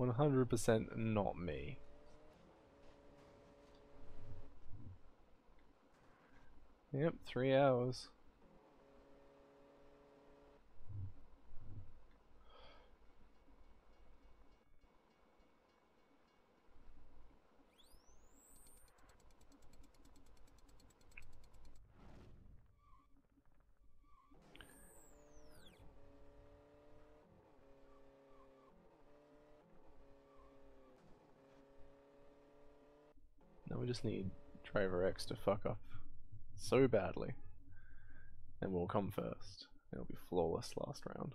A: One hundred percent not me. Yep, three hours. Just need Driver X to fuck up so badly. And we'll come first. It'll be flawless last round.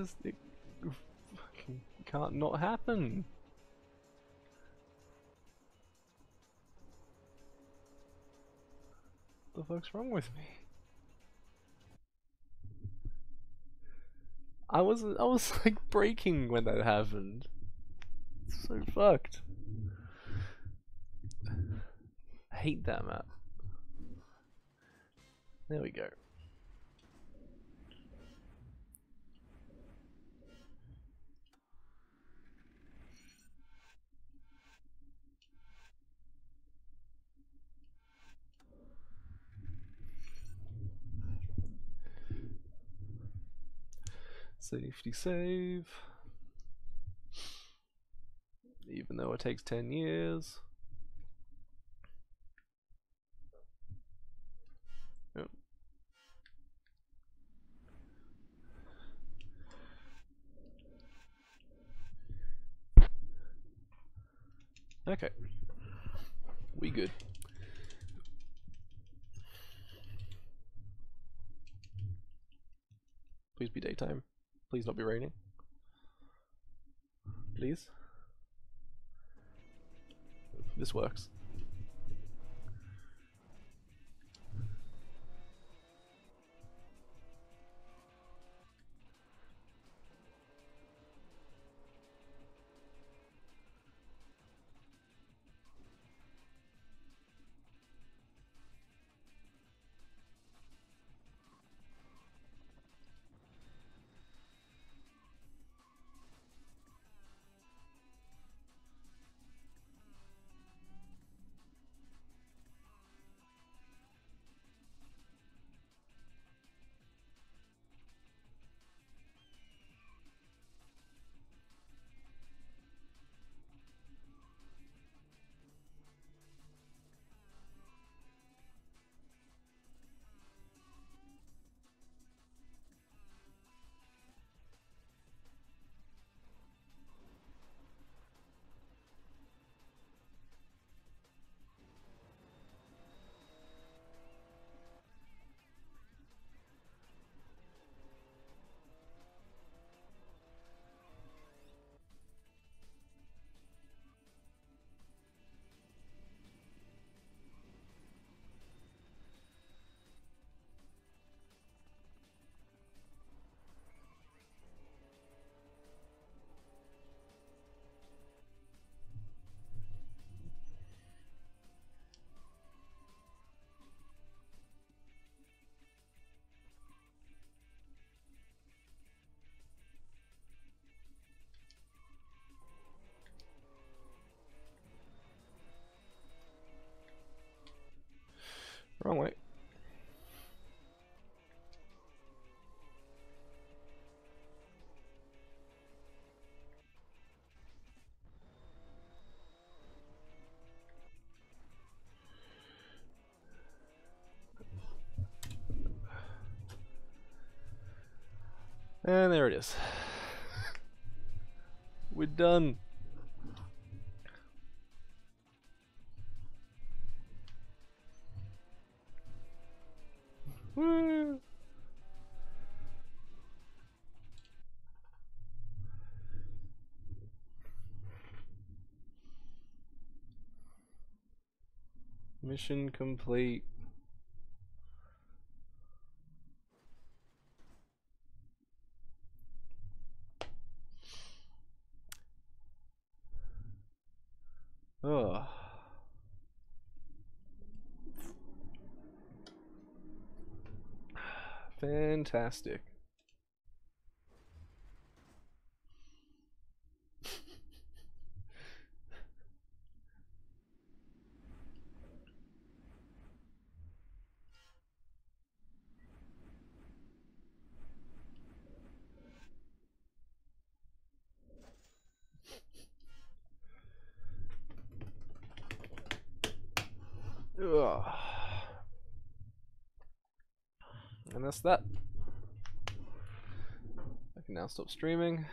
A: Just it fucking can't not happen. What the fuck's wrong with me? I was I was like braking when that happened. It's so fucked. I hate that map. There we go. Safety save. Even though it takes 10 years. Okay. We good. Please be daytime. Please not be raining. Please. This works. And there it is. We're done. Woo. Mission complete. Ugh. Fantastic. Ugh. And that's that. Now stop streaming.